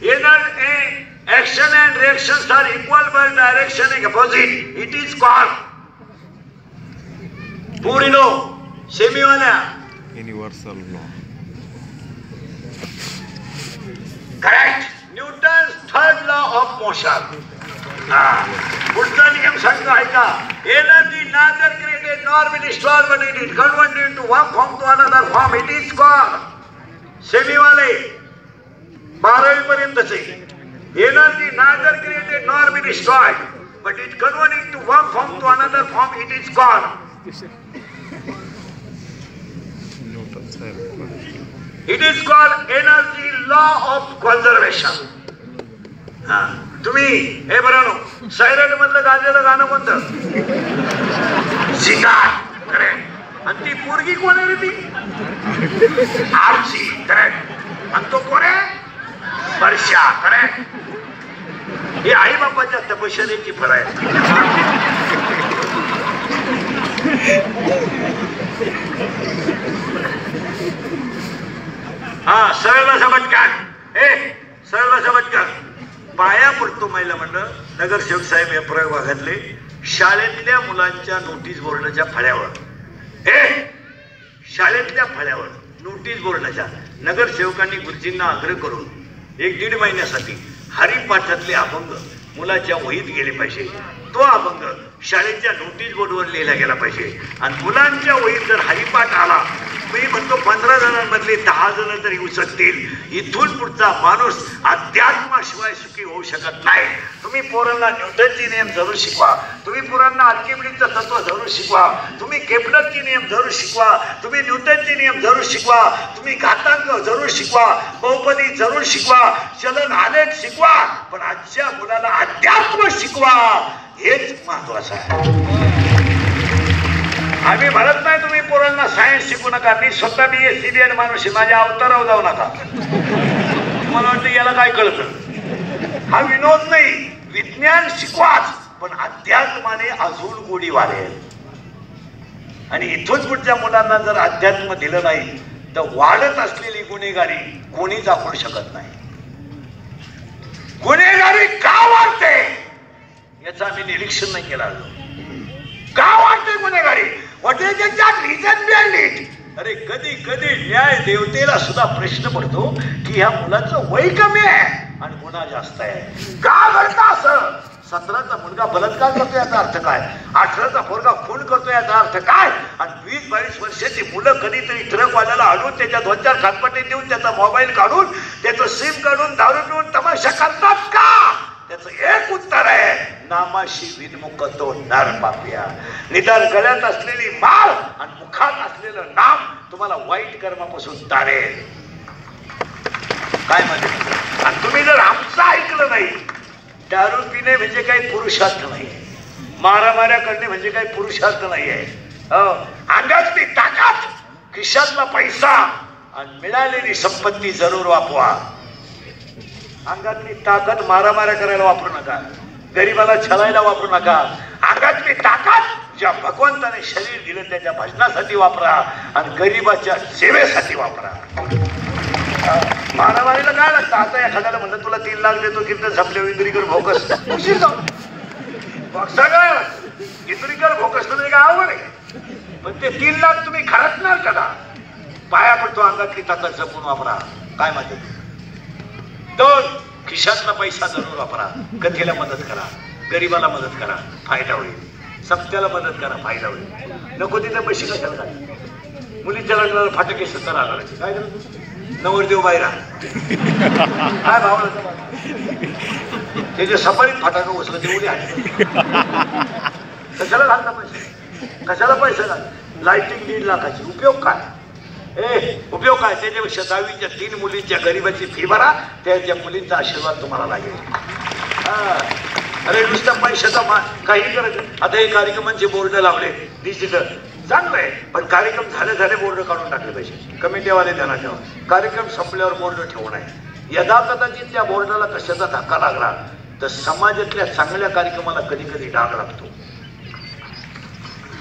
Speaker 1: येणार a action and reaction are equal by direction opposite it is call Puri no सेमीवाल्या.
Speaker 2: Universal law
Speaker 1: correct Newton third law of motion पुढचा नियम सांगतो ऐका energy neither created nor be destroyed but it is converted into one form to another form it is called सेमीवाले बारावी पर्यंतचे. Energy neither created nor be destroyed but it convert into one form to another form it is called
Speaker 2: Newton
Speaker 1: it is called energy law of conservation तुम्ही हे बरं सैराट मधलं गाजलेलं गाणं कोणतं? आणि ती पोरगी कोण आहे रे ती? आरची करेक्ट आणि तो कोण आहे? वर्षा करेक्ट ही आई बापाच्या तपश्चर्याची फळ आहे हा सरळ बसा पटकन ए सरळ बसा पटकन पाया पडतो महिला मंडळ. नगरसेवक साहेब या प्रभागातले शाळेतल्या मुलांच्या नोटीस बोर्डाच्या फळ्यावर. ए शाळेतल्या फळ्यावर नोटीस बोर्डाच्या. नगरसेवकांनी गुरुजींना आग्रह करून एक दीड महिन्यासाठी हरिपाठातले अभंग मुलाच्या वहीत गेले पाहिजे. तो अभंग शाळेच्या नोटीस बोर्डवर लिहिला गेला पाहिजे. आणि मुलांच्या वहीत जर हरिपाठ आला मी म्हणतो पंधरा जणांमधले दहा जण जर येऊ शकतील इथून पुढचा माणूस अध्यात्माशिवाय सुखी होऊ शकत नाही. तुम्ही पोरांना न्यूटनचे नियम जरूर शिकवा. तुम्ही पोरांना अल्केमिडीचं तत्व जरूर शिकवा. तुम्ही केपलरचे नियम जरूर शिकवा. तुम्ही न्यूटनचे नियम जरूर शिकवा. तुम्ही घातांक जरूर शिकवा. बहुपदी जरूर शिकवा. चलन आलेख शिकवा. पण आजच्या मुलाला अध्यात्म शिकवा. हेच महत्वाचं आहे. आम्ही म्हणत नाही तुम्ही पोरांना सायन्स शिकू नका. मी स्वतः बी एस सी माणूस आहे. माझ्या अवतारावर जाऊ नका. मला वाटतं याला काय कळतं? हा विनोद नाही. विज्ञान शिकवाच. पण अध्यात्माने अजून गोडी वाढेल. आणि इथून पुढच्या मुलांना जर अध्यात्म दिलं नाही तर वाढत असलेली गुन्हेगारी कोणीच आपण शकत नाही. गुन्हेगारी का वाढते? याचं आम्ही निरीक्षण नाही केलं अजून. का वाटतंय गुन्हेगारी what is reason behind it अरे कधी कधी न्याय देवतेला सुद्धा प्रश्न पडतो की ह्या मुलाचं वय कमी आहे आणि गुन्हा जास्त आहे. का घडतं असं? सतराचा मुलगा बलात्कार करतो याचा अर्थ काय? अठराचा पोरगा खून करतो याचा अर्थ काय? आणि वीस बावीस वर्षाची मुलं कधीतरी ट्रकवाल्याला आणून त्याच्या दोन चार खातपट्टी देऊन त्याचा मोबाईल काढून त्याचं सिम काढून दारू पिऊन तमाशा करतात का? त्याचं एक उत्तर आहे नामाशी विनमुख तो नर पापिया. निदान गळ्यात असलेली माळ आणि मुखात असलेलं नाम तुम्हाला वाईट कर्मापासून तारेल. काय म्हणजे? आणि तुम्ही जर आमचं ऐकलं नाही दारू पिणे म्हणजे काही पुरुषार्थ नाही मारामाऱ्या करणे म्हणजे काही पुरुषार्थ नाही आहे हो, अंगातली ताकद खिशातला पैसा आणि मिळालेली संपत्ती जरूर वापवा. अंगातली ताकद मारामाऱ्या करायला वापरू नका. गरीबाला छळायला वापरू नका. अंगातली ताकद ज्या भगवंताने शरीर दिलं त्याच्या भजनासाठी वापरा आणि गरीबाच्या सेवेसाठी वापरा. मारामारीला काय लागतं? आता एखाद्याला म्हणलं तुला तीन लाख देतो कीर्तन संपल्या इंद्रीकर भोकस. उशीर जाऊ बघसा काय? भोकस म्हणजे काय आवड आहे? पण ते तीन लाख तुम्ही खरचणार कदा पाया पडतो अंगातली ताकद जपून वापरा. काय म्हणते दोन. खिशातला पैसा जरूर वापरा. कथेला मदत करा. गरीबाला मदत करा. फायदा होईल. सप्त्याला मदत करा. फायदा होईल. नको तिथे पैसे कशाला घाल मुलीच्या लग्नाला फाटके सत्ता आला काय नवरदेव बाहेर काय भाव त्याच्या सफारीत फटाका बसलं तेवढी आहे कशाला घालता पैसे? कशाला पैसे घाल लाईटिंग दीड लाखाची. उपयोग काय? ए उपयोग हो काय? त्याच्या दहावीच्या तीन मुलींच्या गरिबाची फी भरा त्याच्या मुलींचा आशीर्वाद तुम्हाला लागेल. हा. अरे नुसत्या पैशाचा मा काही करत आता हे कार्यक्रमांचे बोर्ड लावले डिजिटल चांगलं आहे पण कार्यक्रम झाले झाले बोर्ड काढून टाकले पाहिजे कमिटीवाले त्यांना ठेवा. कार्यक्रम संपल्यावर बोर्ड ठेवू नये. यदा कदाचित त्या बोर्डाला कशाचा धक्का लागला तर समाजातल्या चांगल्या कार्यक्रमाला कधी कधी डाग लागतो.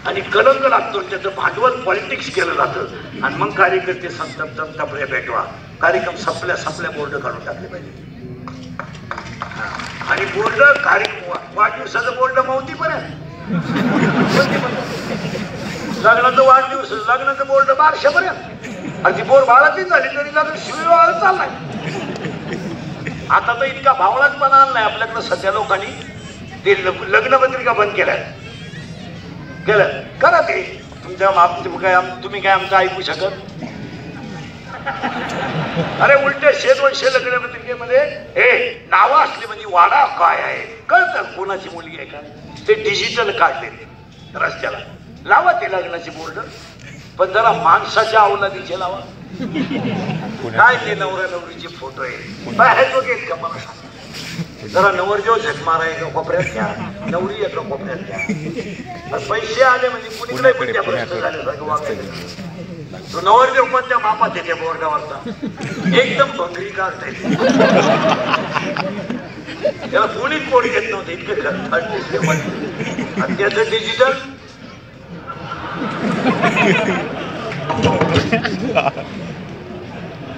Speaker 1: आणि कलंक लागतो त्याचं भांडवल पॉलिटिक्स केलं जातं. आणि मग कार्यकर्ते संतप्त तपऱ्या भेटवा कार्यक्रम संपल्या संपल्या बोर्ड काढून टाकले पाहिजे. आणि बोर्ड कार्य वाढदिवसाचं बोर्ड मौतीपर्यंत लग्नाचं वाढदिवस लग्नाचं बोर्ड बारशापर्यंत आणि ती बोर बाळातली झाली तरी लग्न शिवीवाळ चाललाय. आता तर इतका भावळाचपणा आणलाय आपल्याकडं सध्या लोकांनी. ते लग्न पत्रिका बंद केल्या केलं. करा ते. तुमच्या काय तुम्ही काय आमचं ऐकू शकत? अरे उलट शेदवंशे लग्नपत्रिकेमध्ये हे नावं असली म्हणजे वाडा काय आहे? कळतं कोणाची मुलगी आहे का? ते डिजिटल काढले रस्त्याला. लावा ते लग्नाची बोर्ड. पण जरा माणसाच्या अवलादीचे लावा. काय ते नवऱ्या नवरीचे फोटो आहे? बाहेर बघेल का मला सांग? जरा नवरदेव झक मारा एका कोपऱ्यात घ्या नवरी एका कोपऱ्यात घ्या पैसे आले म्हणजे कुणीकडे पण त्या प्रश्न झाल्यासारखं वागायचं तो नवरदेव कोणत्या त्या बोर्डावरचा एकदम भंगरी काढताय त्याला कोणीच कोण घेत नव्हतं इतकं आणि त्याचं डिजिटल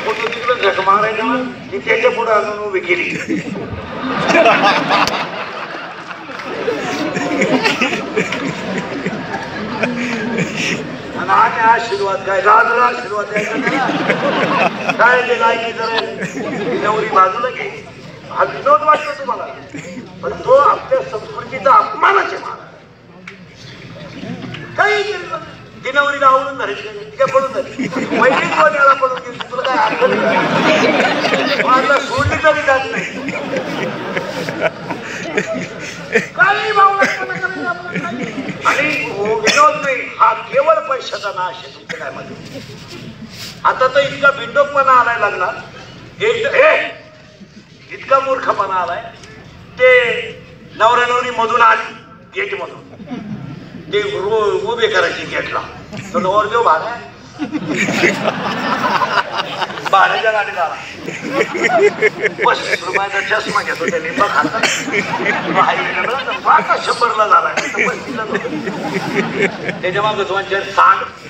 Speaker 1: फोटो तिकडे झक मारायचा त्याच्या पुढे आणून उभी केली. आणि आम्ही आशीर्वाद काय राज आशीर्वाद द्यायचा काय ते लायकी जर नवरी बाजूला घे. हा विनोद वाटतो तुम्हाला. पण तो आपल्या संस्कृतीचा अपमानाचे मान काही केलं आवडून धरायची का पडून धरली वैदिक वर पडून गेली. तुला काय अर्थ माझा सोडली तरी जात नाही. काही भावना आणि विनोद नाही. हा केवळ पैशाचा नाश आहे तुमच्या काय मध्ये आता तर इतका बिंडोकपणा आणायला लागला. एक इतका मूर्खपणा आलाय. ते नवरा नवरी मधून आली गेट मधून. ते उभे करायचे गेटला तो नवर देऊ भाड्या भाड्याच्या गाडीत आला. पस्तीस रुपयाचा चष्मा घेतो त्या लिंबा खातात शंभरला झाला. झाला. त्याच्या मागं दोन चार सांग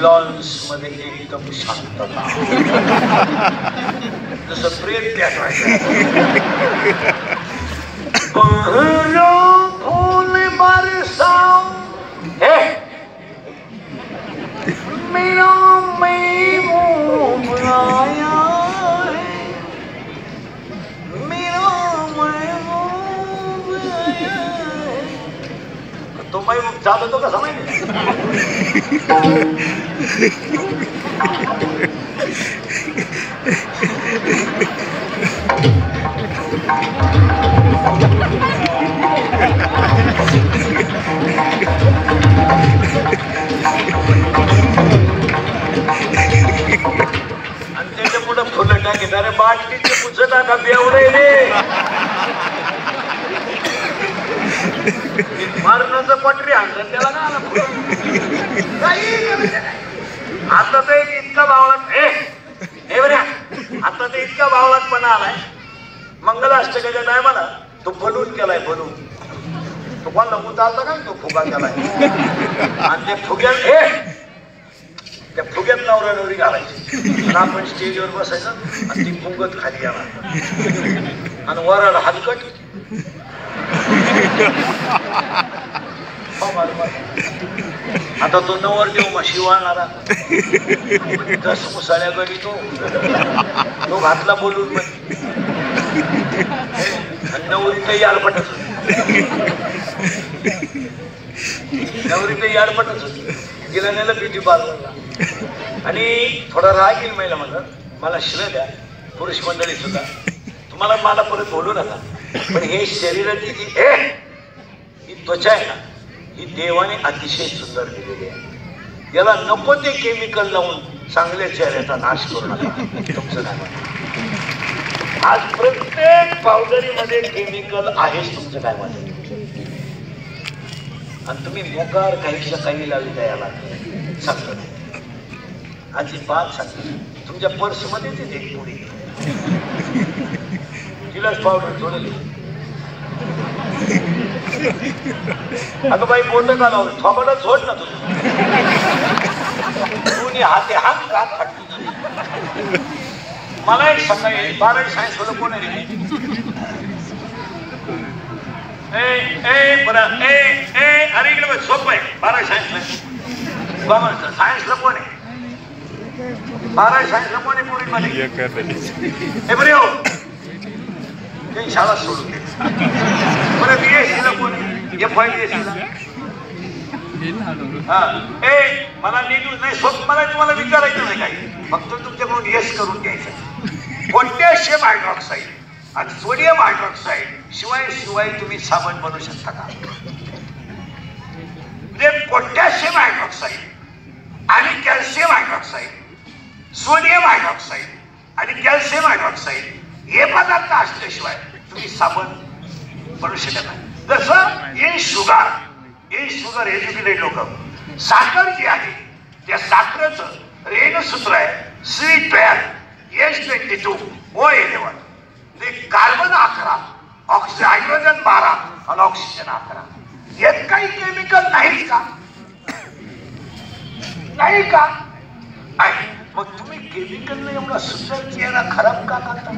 Speaker 1: Lawrence maliliit ang santo tao. Nasa brilliant right Pahulong only body sound Eh! May may jado to ka sa पुढे फुलं टाकीत अरे बाटलीचे पुजता आता बेवडे रे. मारणाचं पटरी आणलं त्याला ना आला नाही. आता तर इतका भावलात हे बऱ्या आता तर इतका भावलातपणा आलाय. मंगलाष्टकाच्या टायमाला तो बलून केलाय बलून तो कोणाला उतारला का? तो फुगा केलाय. आणि ते फुग्यात हे त्या फुग्यात नवरा नवरी घालायची. आणि आपण स्टेजवर बसायचं आणि ती फुगत खाली येणार. आणि वराड हलकट आता तो नवर देव म्हशी वाळणारा. दस मुसाळ्या तो. तो घातला बोलून नवरी काही याडपटच होती. नवरी काही याडपटच होती. तिला नेलं ब्युटी पार्लरला आणि थोडा राग येईल महिला माझा मला श्र द्या. पुरुष मंडळी सुद्धा. तुम्हाला मला परत बोलू नका. पण हे शरीराची जी त्वचा आहे ना ही देवाने अतिशय सुंदर दिलेली आहे. याला नको ते केमिकल लावून चांगल्या चेहऱ्याचा नाश करू नका. तुमचं काय आज प्रत्येक पावडरीमध्ये केमिकल आहेच तुमचं काय म्हणत आणि तुम्ही मोकार काही काही लावली का याला. सांगतो. अजिबात सांगतो तुमच्या पर्समध्ये ते एक पुढे. तिलाच पावडर जोडली. अगं बाई बोलणं का लावलं थोबाला झोड ना तुझं दोन्ही हाते हात का फाटली मला एक सकाळी बारावी सायन्स होतं कोण आहे रे? ए ए बरं ए ए अरे इकडे बघ, सोपं आहे बारावी सायन्सला बाबा सायन्सला कोण आहे बारा शाळेला कोणी पोरी मध्ये हे बरे हो ते शाळा सोडून दे बरं बीएससी ला कोणी हा. ए मला नीट नाही स्वप्न मला तुम्हाला विचारायचं नाही काही. फक्त तुमच्याकडून यश करून घ्यायचं. पोटॅशियम हायड्रॉक्साईड आणि सोडियम हायड्रॉक्साईड शिवाय शिवाय तुम्ही साबण बनवू शकता का? म्हणजे पोटॅशियम हायड्रॉक्साईड आणि कॅल्शियम हायड्रॉक्साईड सोडियम हायड्रॉक्साईड आणि कॅल्शियम हायड्रॉक्साईड हे पदार्थ असल्याशिवाय तुम्ही साबण बनवू शकत नाही. जसं हे शुगर हे शुगर एज्युकेटेड लोक. साखर जी आहे त्या साखरेचं रेन सूत्र आहे C twelve S twenty two O eleven ते कार्बन अकरा ऑक्सिजन हायड्रोजन बारा आणि ऑक्सिजन अकरा. यात काही केमिकल नाही का? नाही का? आहे. मग तुम्ही केमिकल एवढा सुंदर चेहरा खराब का करता?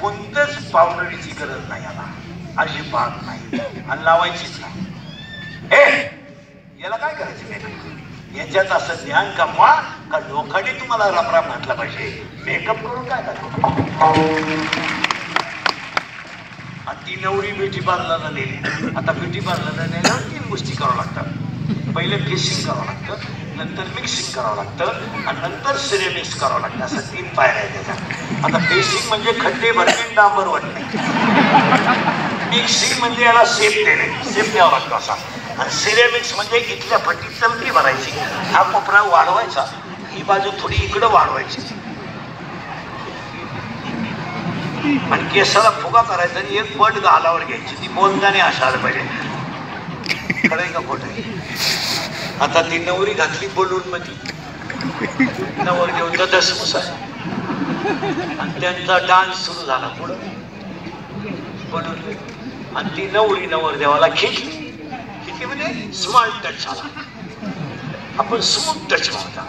Speaker 1: कोणत्याच पावडरीची गरज नाही आला अजिबात नाही. आणि लावायचीच नाही. याला काय करायचं मेकअप याच्यात असं ज्ञान कमवा का लोकांनी तुम्हाला रमराम म्हटलं पाहिजे? मेकअप करून काय करतो? आणि ती नवरी ब्युटी पार्लरला नेली. आता ब्युटी पार्लरला नेल्यावर तीन गोष्टी करावं लागतात. पहिले फेसिंग करावं लागतं. नंतर मिक्सिंग करावं लागतं आणि नंतर सिरेमिक्स करावं लागतं. असं तीन पायऱ्या आहेत त्याच्या आता बेसिक म्हणजे खड्डे भरणे डांबर वाटणे. मिक्सिंग म्हणजे याला सेप देणे. सेप द्यावं लागतं असा. आणि सिरेमिक्स म्हणजे इथल्या फटीत तलकी भरायची. हा कोपरा वाढवायचा. ही बाजू थोडी इकडं वाढवायची. आणि केसाला फुगा करायचा आणि एक पट गालावर घ्यायची. ती बोलताना असायला पाहिजे. खरंय का खोट? आता ती नवरी घातली बोलून मध्ये नवर घेऊन तर दसमुस आणि त्यांचा डान्स सुरू झाला पुढं. बोलून. आणि ती नवरी नवर देवाला खिचली. खिचली म्हणजे स्मार्ट टच झाला आपण स्मूथ टच म्हणता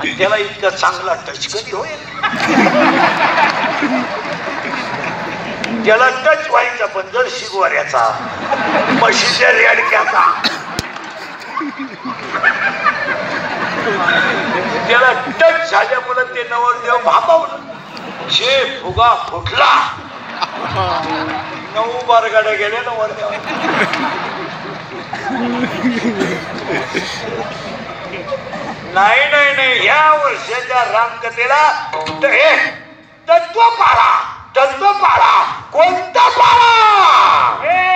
Speaker 1: आणि त्याला इतका चांगला टच कधी होईल? त्याला टच व्हायचा पण जर शिगवाऱ्याचा म्हशीच्या रेडक्याचा. त्याला टच झाल्यामुळे ते नवरदेव भापावलं. शे फुगा फुटला. नऊ बारगाड्या गेल्या नवरदेव नाही नाही नाही. या वर्षाच्या रामकथेला तत्व पाळा. तत्व पाळा. कोणता पाळा? ए,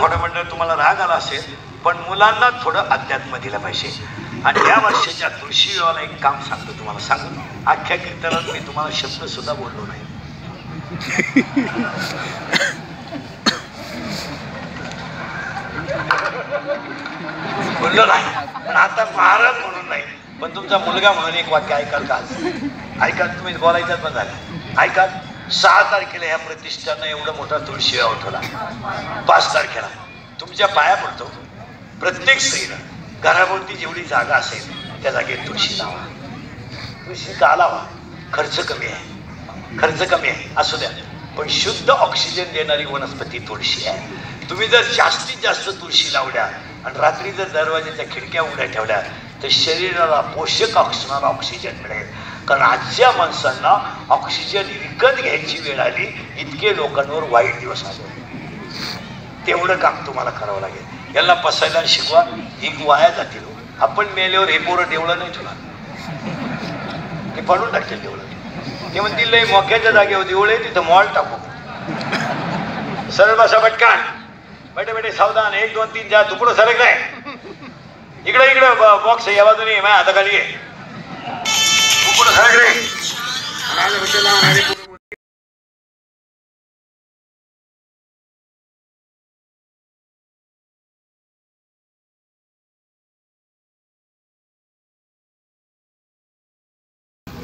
Speaker 1: थोडं म्हणलं तुम्हाला राग आला असेल पण मुलांना थोडं अध्यात्म दिलं पाहिजे. आणि या वर्षाच्या तुळशी विवाहाला एक काम सांगतो तुम्हाला. सांगून अख्ख्या कीर्तनात मी तुम्हाला शब्द सुद्धा बोललो नाही. बोललो नाही. पण आता महाराज म्हणून नाही. पण तुमचा मुलगा म्हणून एक वाक्य ऐकाल का? आज? ऐकाल? तुम्ही बोलायचं पण झालं. ऐकाल? सहा तारखेला ह्या प्रतिष्ठानं एवढा मोठा तुळशी उठवला. पाच तारखेला. तुमच्या पाया पडतो. प्रत्येक स्त्रीनं घराभोवती जेवढी जागा असेल त्या जागेत तुळशी लावा. तुळशी का लावा? खर्च कमी आहे. खर्च कमी आहे. असू द्या. पण शुद्ध ऑक्सिजन देणारी वनस्पती तुळशी आहे. तुम्ही जर जास्तीत जास्त तुळशी लावल्या आणि रात्री जर दरवाजाच्या खिडक्या उघड्या ठेवल्या तर शरीराला पोषक असणारा ऑक्सिजन मिळेल. कारण आजच्या माणसांना ऑक्सिजन विकत घ्यायची वेळ आली इतके लोकांवर वाईट दिवस आले. तेवढं काम तुम्हाला करावं लागेल. यांना पसायला शिकवा एक वाया जातील आपण मेल्यावर हे पोरं देवळं नाही तुला ते पडून टाकतील देवळं ते म्हणतील लय मोक्याच्या जागेवर देवळ आहे तिथं मॉल टाकू. सरळ बसा पटकान. बेटे बेटे सावधान. एक दोन तीन चार तुकडं सरक नाही इकडे इकडे बॉक्स या बाजूने. माझ्या हाताखाली आहे.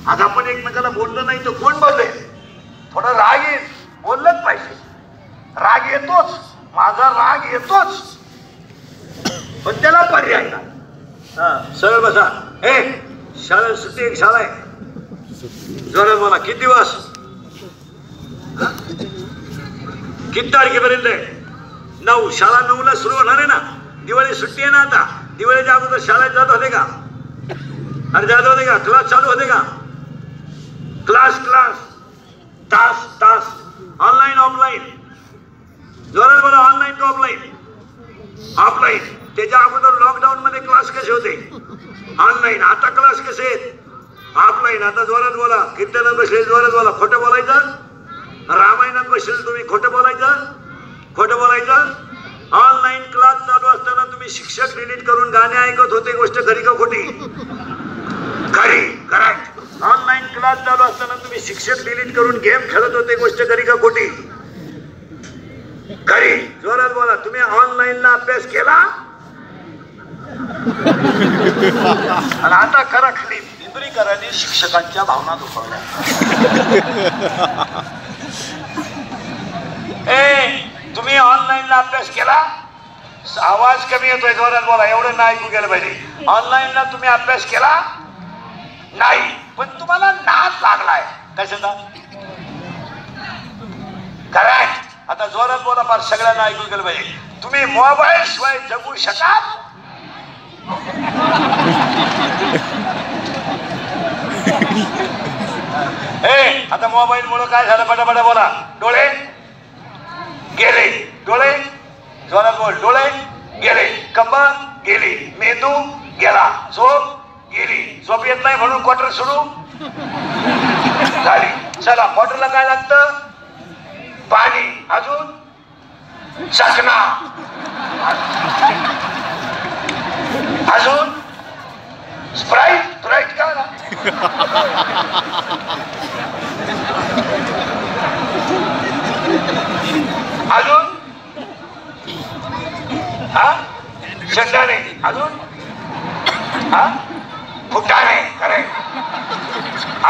Speaker 1: आज आपण एकमेकाला बोललो नाही तर कोण बोलले? थोडा राग येईल बोललंच पाहिजे. राग येतोच. माझा राग येतोच. पण त्याला पर्याय हा सरळ बसा. हे शाळा सुट्टी एक शाळा आहे. जोरात बोला किती दिवस? किती तारखेपर्यंत आहे? नऊ. शाळा नऊला सुरू होणार आहे ना? दिवाळी सुट्टी आहे ना आता? दिवाळीच्या अगोदर शाळेत जात होते का? अरे जात होते का? क्लास चालू होते का? Class class. तास तास. Online offline. जोरात बोला ऑनलाईन टू ऑफलाईन? ऑफलाईन. त्याच्या अगोदर लॉकडाऊन मध्ये क्लास कसे होते? ऑनलाईन आता क्लास कसे आहेत? ऑफलाईन आता जोरात बोला. कीर्तनात बसले जोरात बोला. खोटं बोलायचं? रामायणात बसले तुम्ही खोटं बोलायचं? खोटं बोलायचं? ऑनलाईन क्लास चालू असताना तुम्ही शिक्षक डिलीट करून गाणे ऐकत होते गोष्ट खरी का खोटी? खरी करेक्ट ऑनलाईन क्लास चालू असताना तुम्ही शिक्षक डिलीट करून गेम खेळत होते गोष्ट खरी का खोटी? खरी. जोरात बोला. तुम्ही ऑनलाईनला अभ्यास केला? आणि आता खरा खरी पिंपरीकरांनी शिक्षकांच्या भावना दुखवल्या. ए तुम्ही ऑनलाईनला अभ्यास केला? आवाज कमी येतोय जोरात बोला एवढं नाही ऐकू गेलं पाहिजे. ऑनलाईनला तुम्ही अभ्यास केला? नाही पण तुम्हाला नाच लागलाय. कशाचा करेक्ट आता जोरात बोला फार सगळ्यांना ऐकू गेलं पाहिजे. तुम्ही मोबाईल शिवाय जगू शकाल? ए आता मोबाईल मुळे काय झालं? पटापटा बोला. डोळे? गेले. डोळे? जोरात बोल. डोळे? गेले. कंबर? गेली. मेंदू? गेला. झोप? गेली. झोप येत नाही म्हणून क्वार्टर सोडू झाली. चला क्वार्टरला काय लागतं? पाणी. अजून? चकना. अजून? स्प्राईट स्प्राईट का ना. अजून? हा? शेंगदाणे अजून? हा? फुटाणे खरे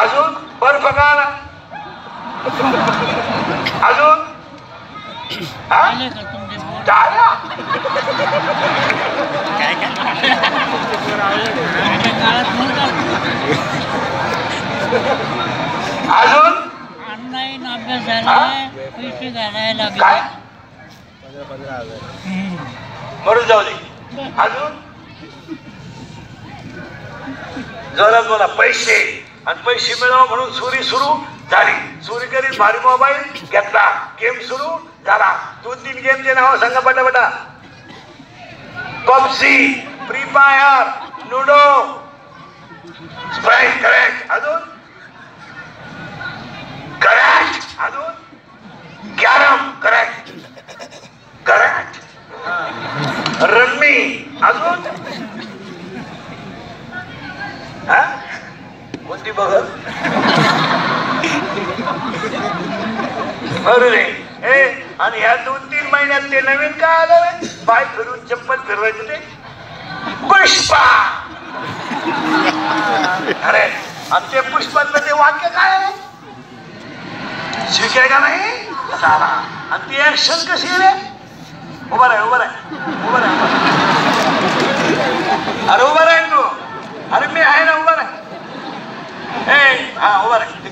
Speaker 1: अजून? बर्फ का ना. अजून? अजून
Speaker 5: ऑनलाईन अभ्यास झाला पैसे घालायला
Speaker 1: काय?
Speaker 5: लागले
Speaker 1: मरून जाऊ दे. अजून? जोरात बोला पैसे. आणि पैसे मिळावं म्हणून चोरी सुरू. झाली. चोरी करीत भारी मोबाईल घेतला. गेम सुरू झाला. दोन तीन गेमचे नाव सांगा पटापटा. PUBG free fire Ludo Sprite correct अजून? करेक्ट अजून? कॅरम करेक्ट करेक्ट रम्मी अजून? हा कोणती बघ रे. ए आणि ह्या दोन तीन महिन्यात ते नवीन काय आलं रे? पाय फिरून चप्पल फिरवायचे ते? पुष्पा! अरे आणि ते पुष्पातलं ते वाक्य काय आहे? शिकाय का नाही? सारा आणि ती ऍक्शन कशी आहे रे? उभा राह उभा राह. उभा राह अरे उभा राह तू अरे मी आहे ना उभा राह. हा उभा राह ते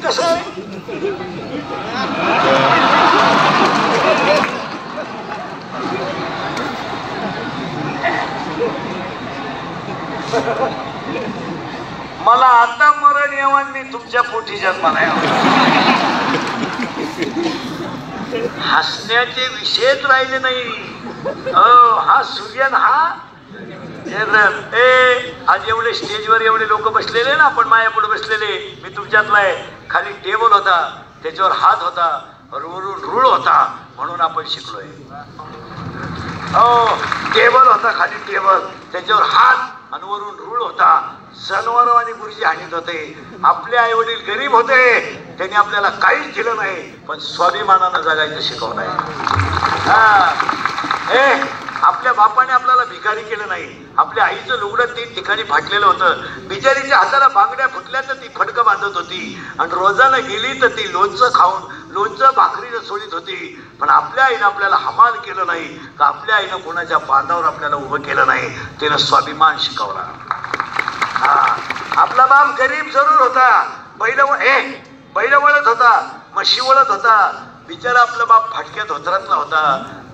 Speaker 1: मला आता मरण येऊन मी तुमच्या पोटी जन्माला हसण्याचे विषयच राहिले नाही. अ हा सूर्यन हा हे ए आज एवढे स्टेजवर एवढे लोक बसलेले ना आपण मायापुढे बसलेले. मी तुमच्यातला आहे खाली टेबल होता त्याच्यावर हात होता वरून रूळ होता म्हणून आपण शिकलोय. हो टेबल होता खाली टेबल त्याच्यावर हात आणि वरून रूळ होता. सणवार आणि गुरुजी हानीत होते. आपले आई वडील गरीब होते. त्यांनी आपल्याला काहीच दिलं नाही पण स्वाभिमानानं जगायचं शिकवलं आहे हा. ए आपल्या बापाने आपल्याला भिकारी केलं नाही. आपल्या आईचं लुगडं तीन ठिकाणी फाटलेलं होतं. बिचारीच्या हाताला बांगड्या फुटल्या तर ती फडकं बांधत होती. आणि रोजानं गेली तर ती लोणचं खाऊन लोणचं भाकरीनं सोडित होती. पण आपल्या आईनं आपल्याला हमाल केलं नाही. का आपल्या आईनं कोणाच्या बांधावर आपल्याला उभं केलं नाही? तिनं स्वाभिमान शिकवला. हा. आपला बाप गरीब जरूर होता. बैल ए बैल वळत होता. म्हशी वळत होता. बिचारा आपला बाप फाटक्या धोत्रातला होता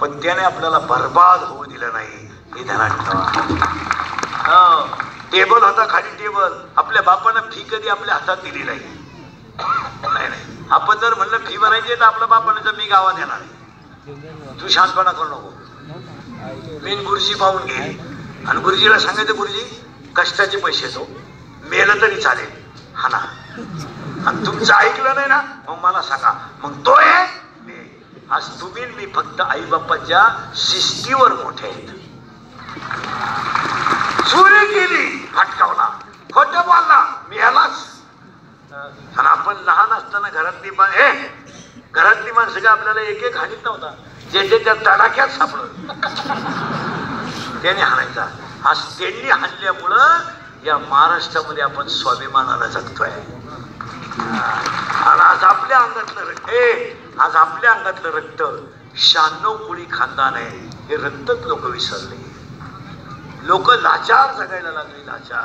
Speaker 1: पण त्याने आपल्याला बर्बाद होऊ दिलं नाही हे ध्यानात ठेवा हो, टेबल होता खाली टेबल. आपल्या बापानं फी कधी आपल्या हातात दिली नाही. नाही नाही. आपण जर म्हणलं फी भरायची तर आपल्या बापानं तर मी गावात येणार. आहे. तू शांतपणा करू नको. मी गुरुजी पाहून घे. आणि गुरुजीला सांगायचं गुरुजी कष्टाचे पैसे तो मेलं तरी चालेल. हा ना. आणि तुमचं ऐकलं नाही ना मग मला सांगा मग तो आहे? मी आज तुम्ही मी फक्त आई बाप्पाच्या शिस्तीवर मोठे आहेत. चोरी केली फटकावला खोट बोलला मी ह्यालाच. आणि आपण लहान असताना घरातली मा ए घरातली माणसं का आपल्याला एक एक हाणीत नव्हता जे जे त्या तडाख्यात सापडलं त्याने हाणायचा. आज त्यांनी हाणल्यामुळं या महाराष्ट्रामध्ये आपण स्वाभिमानाला जगतोय. आणि आज आपल्या अंगातलं रक्त ए आज आपल्या अंगातलं रक्त शहाण्णव कोळी खानदान आहे हे रक्तच लोक विसरले. लोक लाचार जगायला लागले लाचार.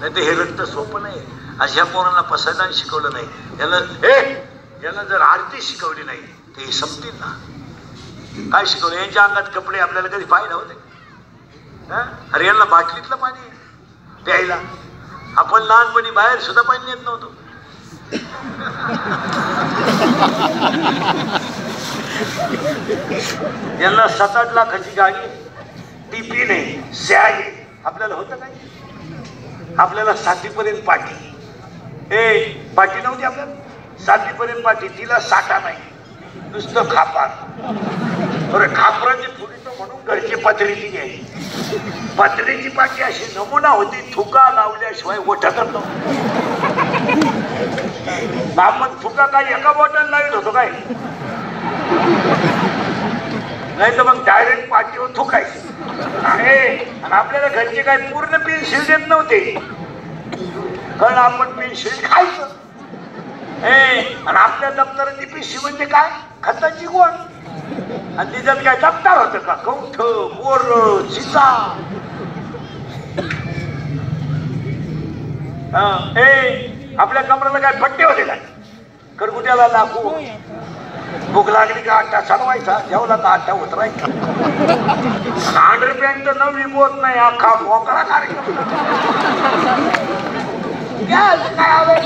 Speaker 1: नाही तर हे रक्त सोपं नाही. आज ह्या पोरांना पसायदान शिकवलं नाही. याला हे याला जर आरती शिकवली नाही तर हे संपतील ना. काय शिकवलं? यांच्या अंगात कपडे आपल्याला कधी पाहिजे होते हा? अरे यांना बाटलीतलं पाणी प्यायला. आपण लहानपणी बाहेर सुद्धा पाणी येत नव्हतो. यांना सात आठ लाखाची गाडी टीपी नाही सॅग आपल्याला होतं काय? आपल्याला सातवीपर्यंत पाठी. ए पाठी नव्हती आपल्याला. सातवीपर्यंत पाठी. तिला साठा नाही. नुसतं खापार. बरं खापराची फुडी तर म्हणून घरची पत्रीची घ्यायची. पत्रीची पाठी अशी नमुना होती थुका लावल्याशिवाय ओठतच नव्हती. आपण थुका काय एका बॉटल लावित होतो काय? नाही तर मग डायरेक्ट पाठीवर थुकायचं. आहे आणि आपल्याला घरचे काय पूर्ण पेन्सिल देत नव्हते. कारण आपण पेन्सिल खायचं? ए आणि आपल्या दप्तराची पिशवी म्हणजे काय? खताची गोण आणि तिच्यात काय दप्तर होतं का? कौठ बोर चिचा ए आपल्या कमराला काय पट्टे होते काय? करकुट्याला लागू. भूक लागली का आट्टा चढवायचा जेवला का आट्टा उतरायचा? पॅन्ट तर नवी बोत नाही अख्खा मोकळा कार्यक्रम. काय?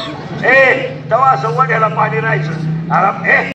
Speaker 1: ए तेव्हा सव्वा ढ्याला पाणी राहायचं. आराम ए.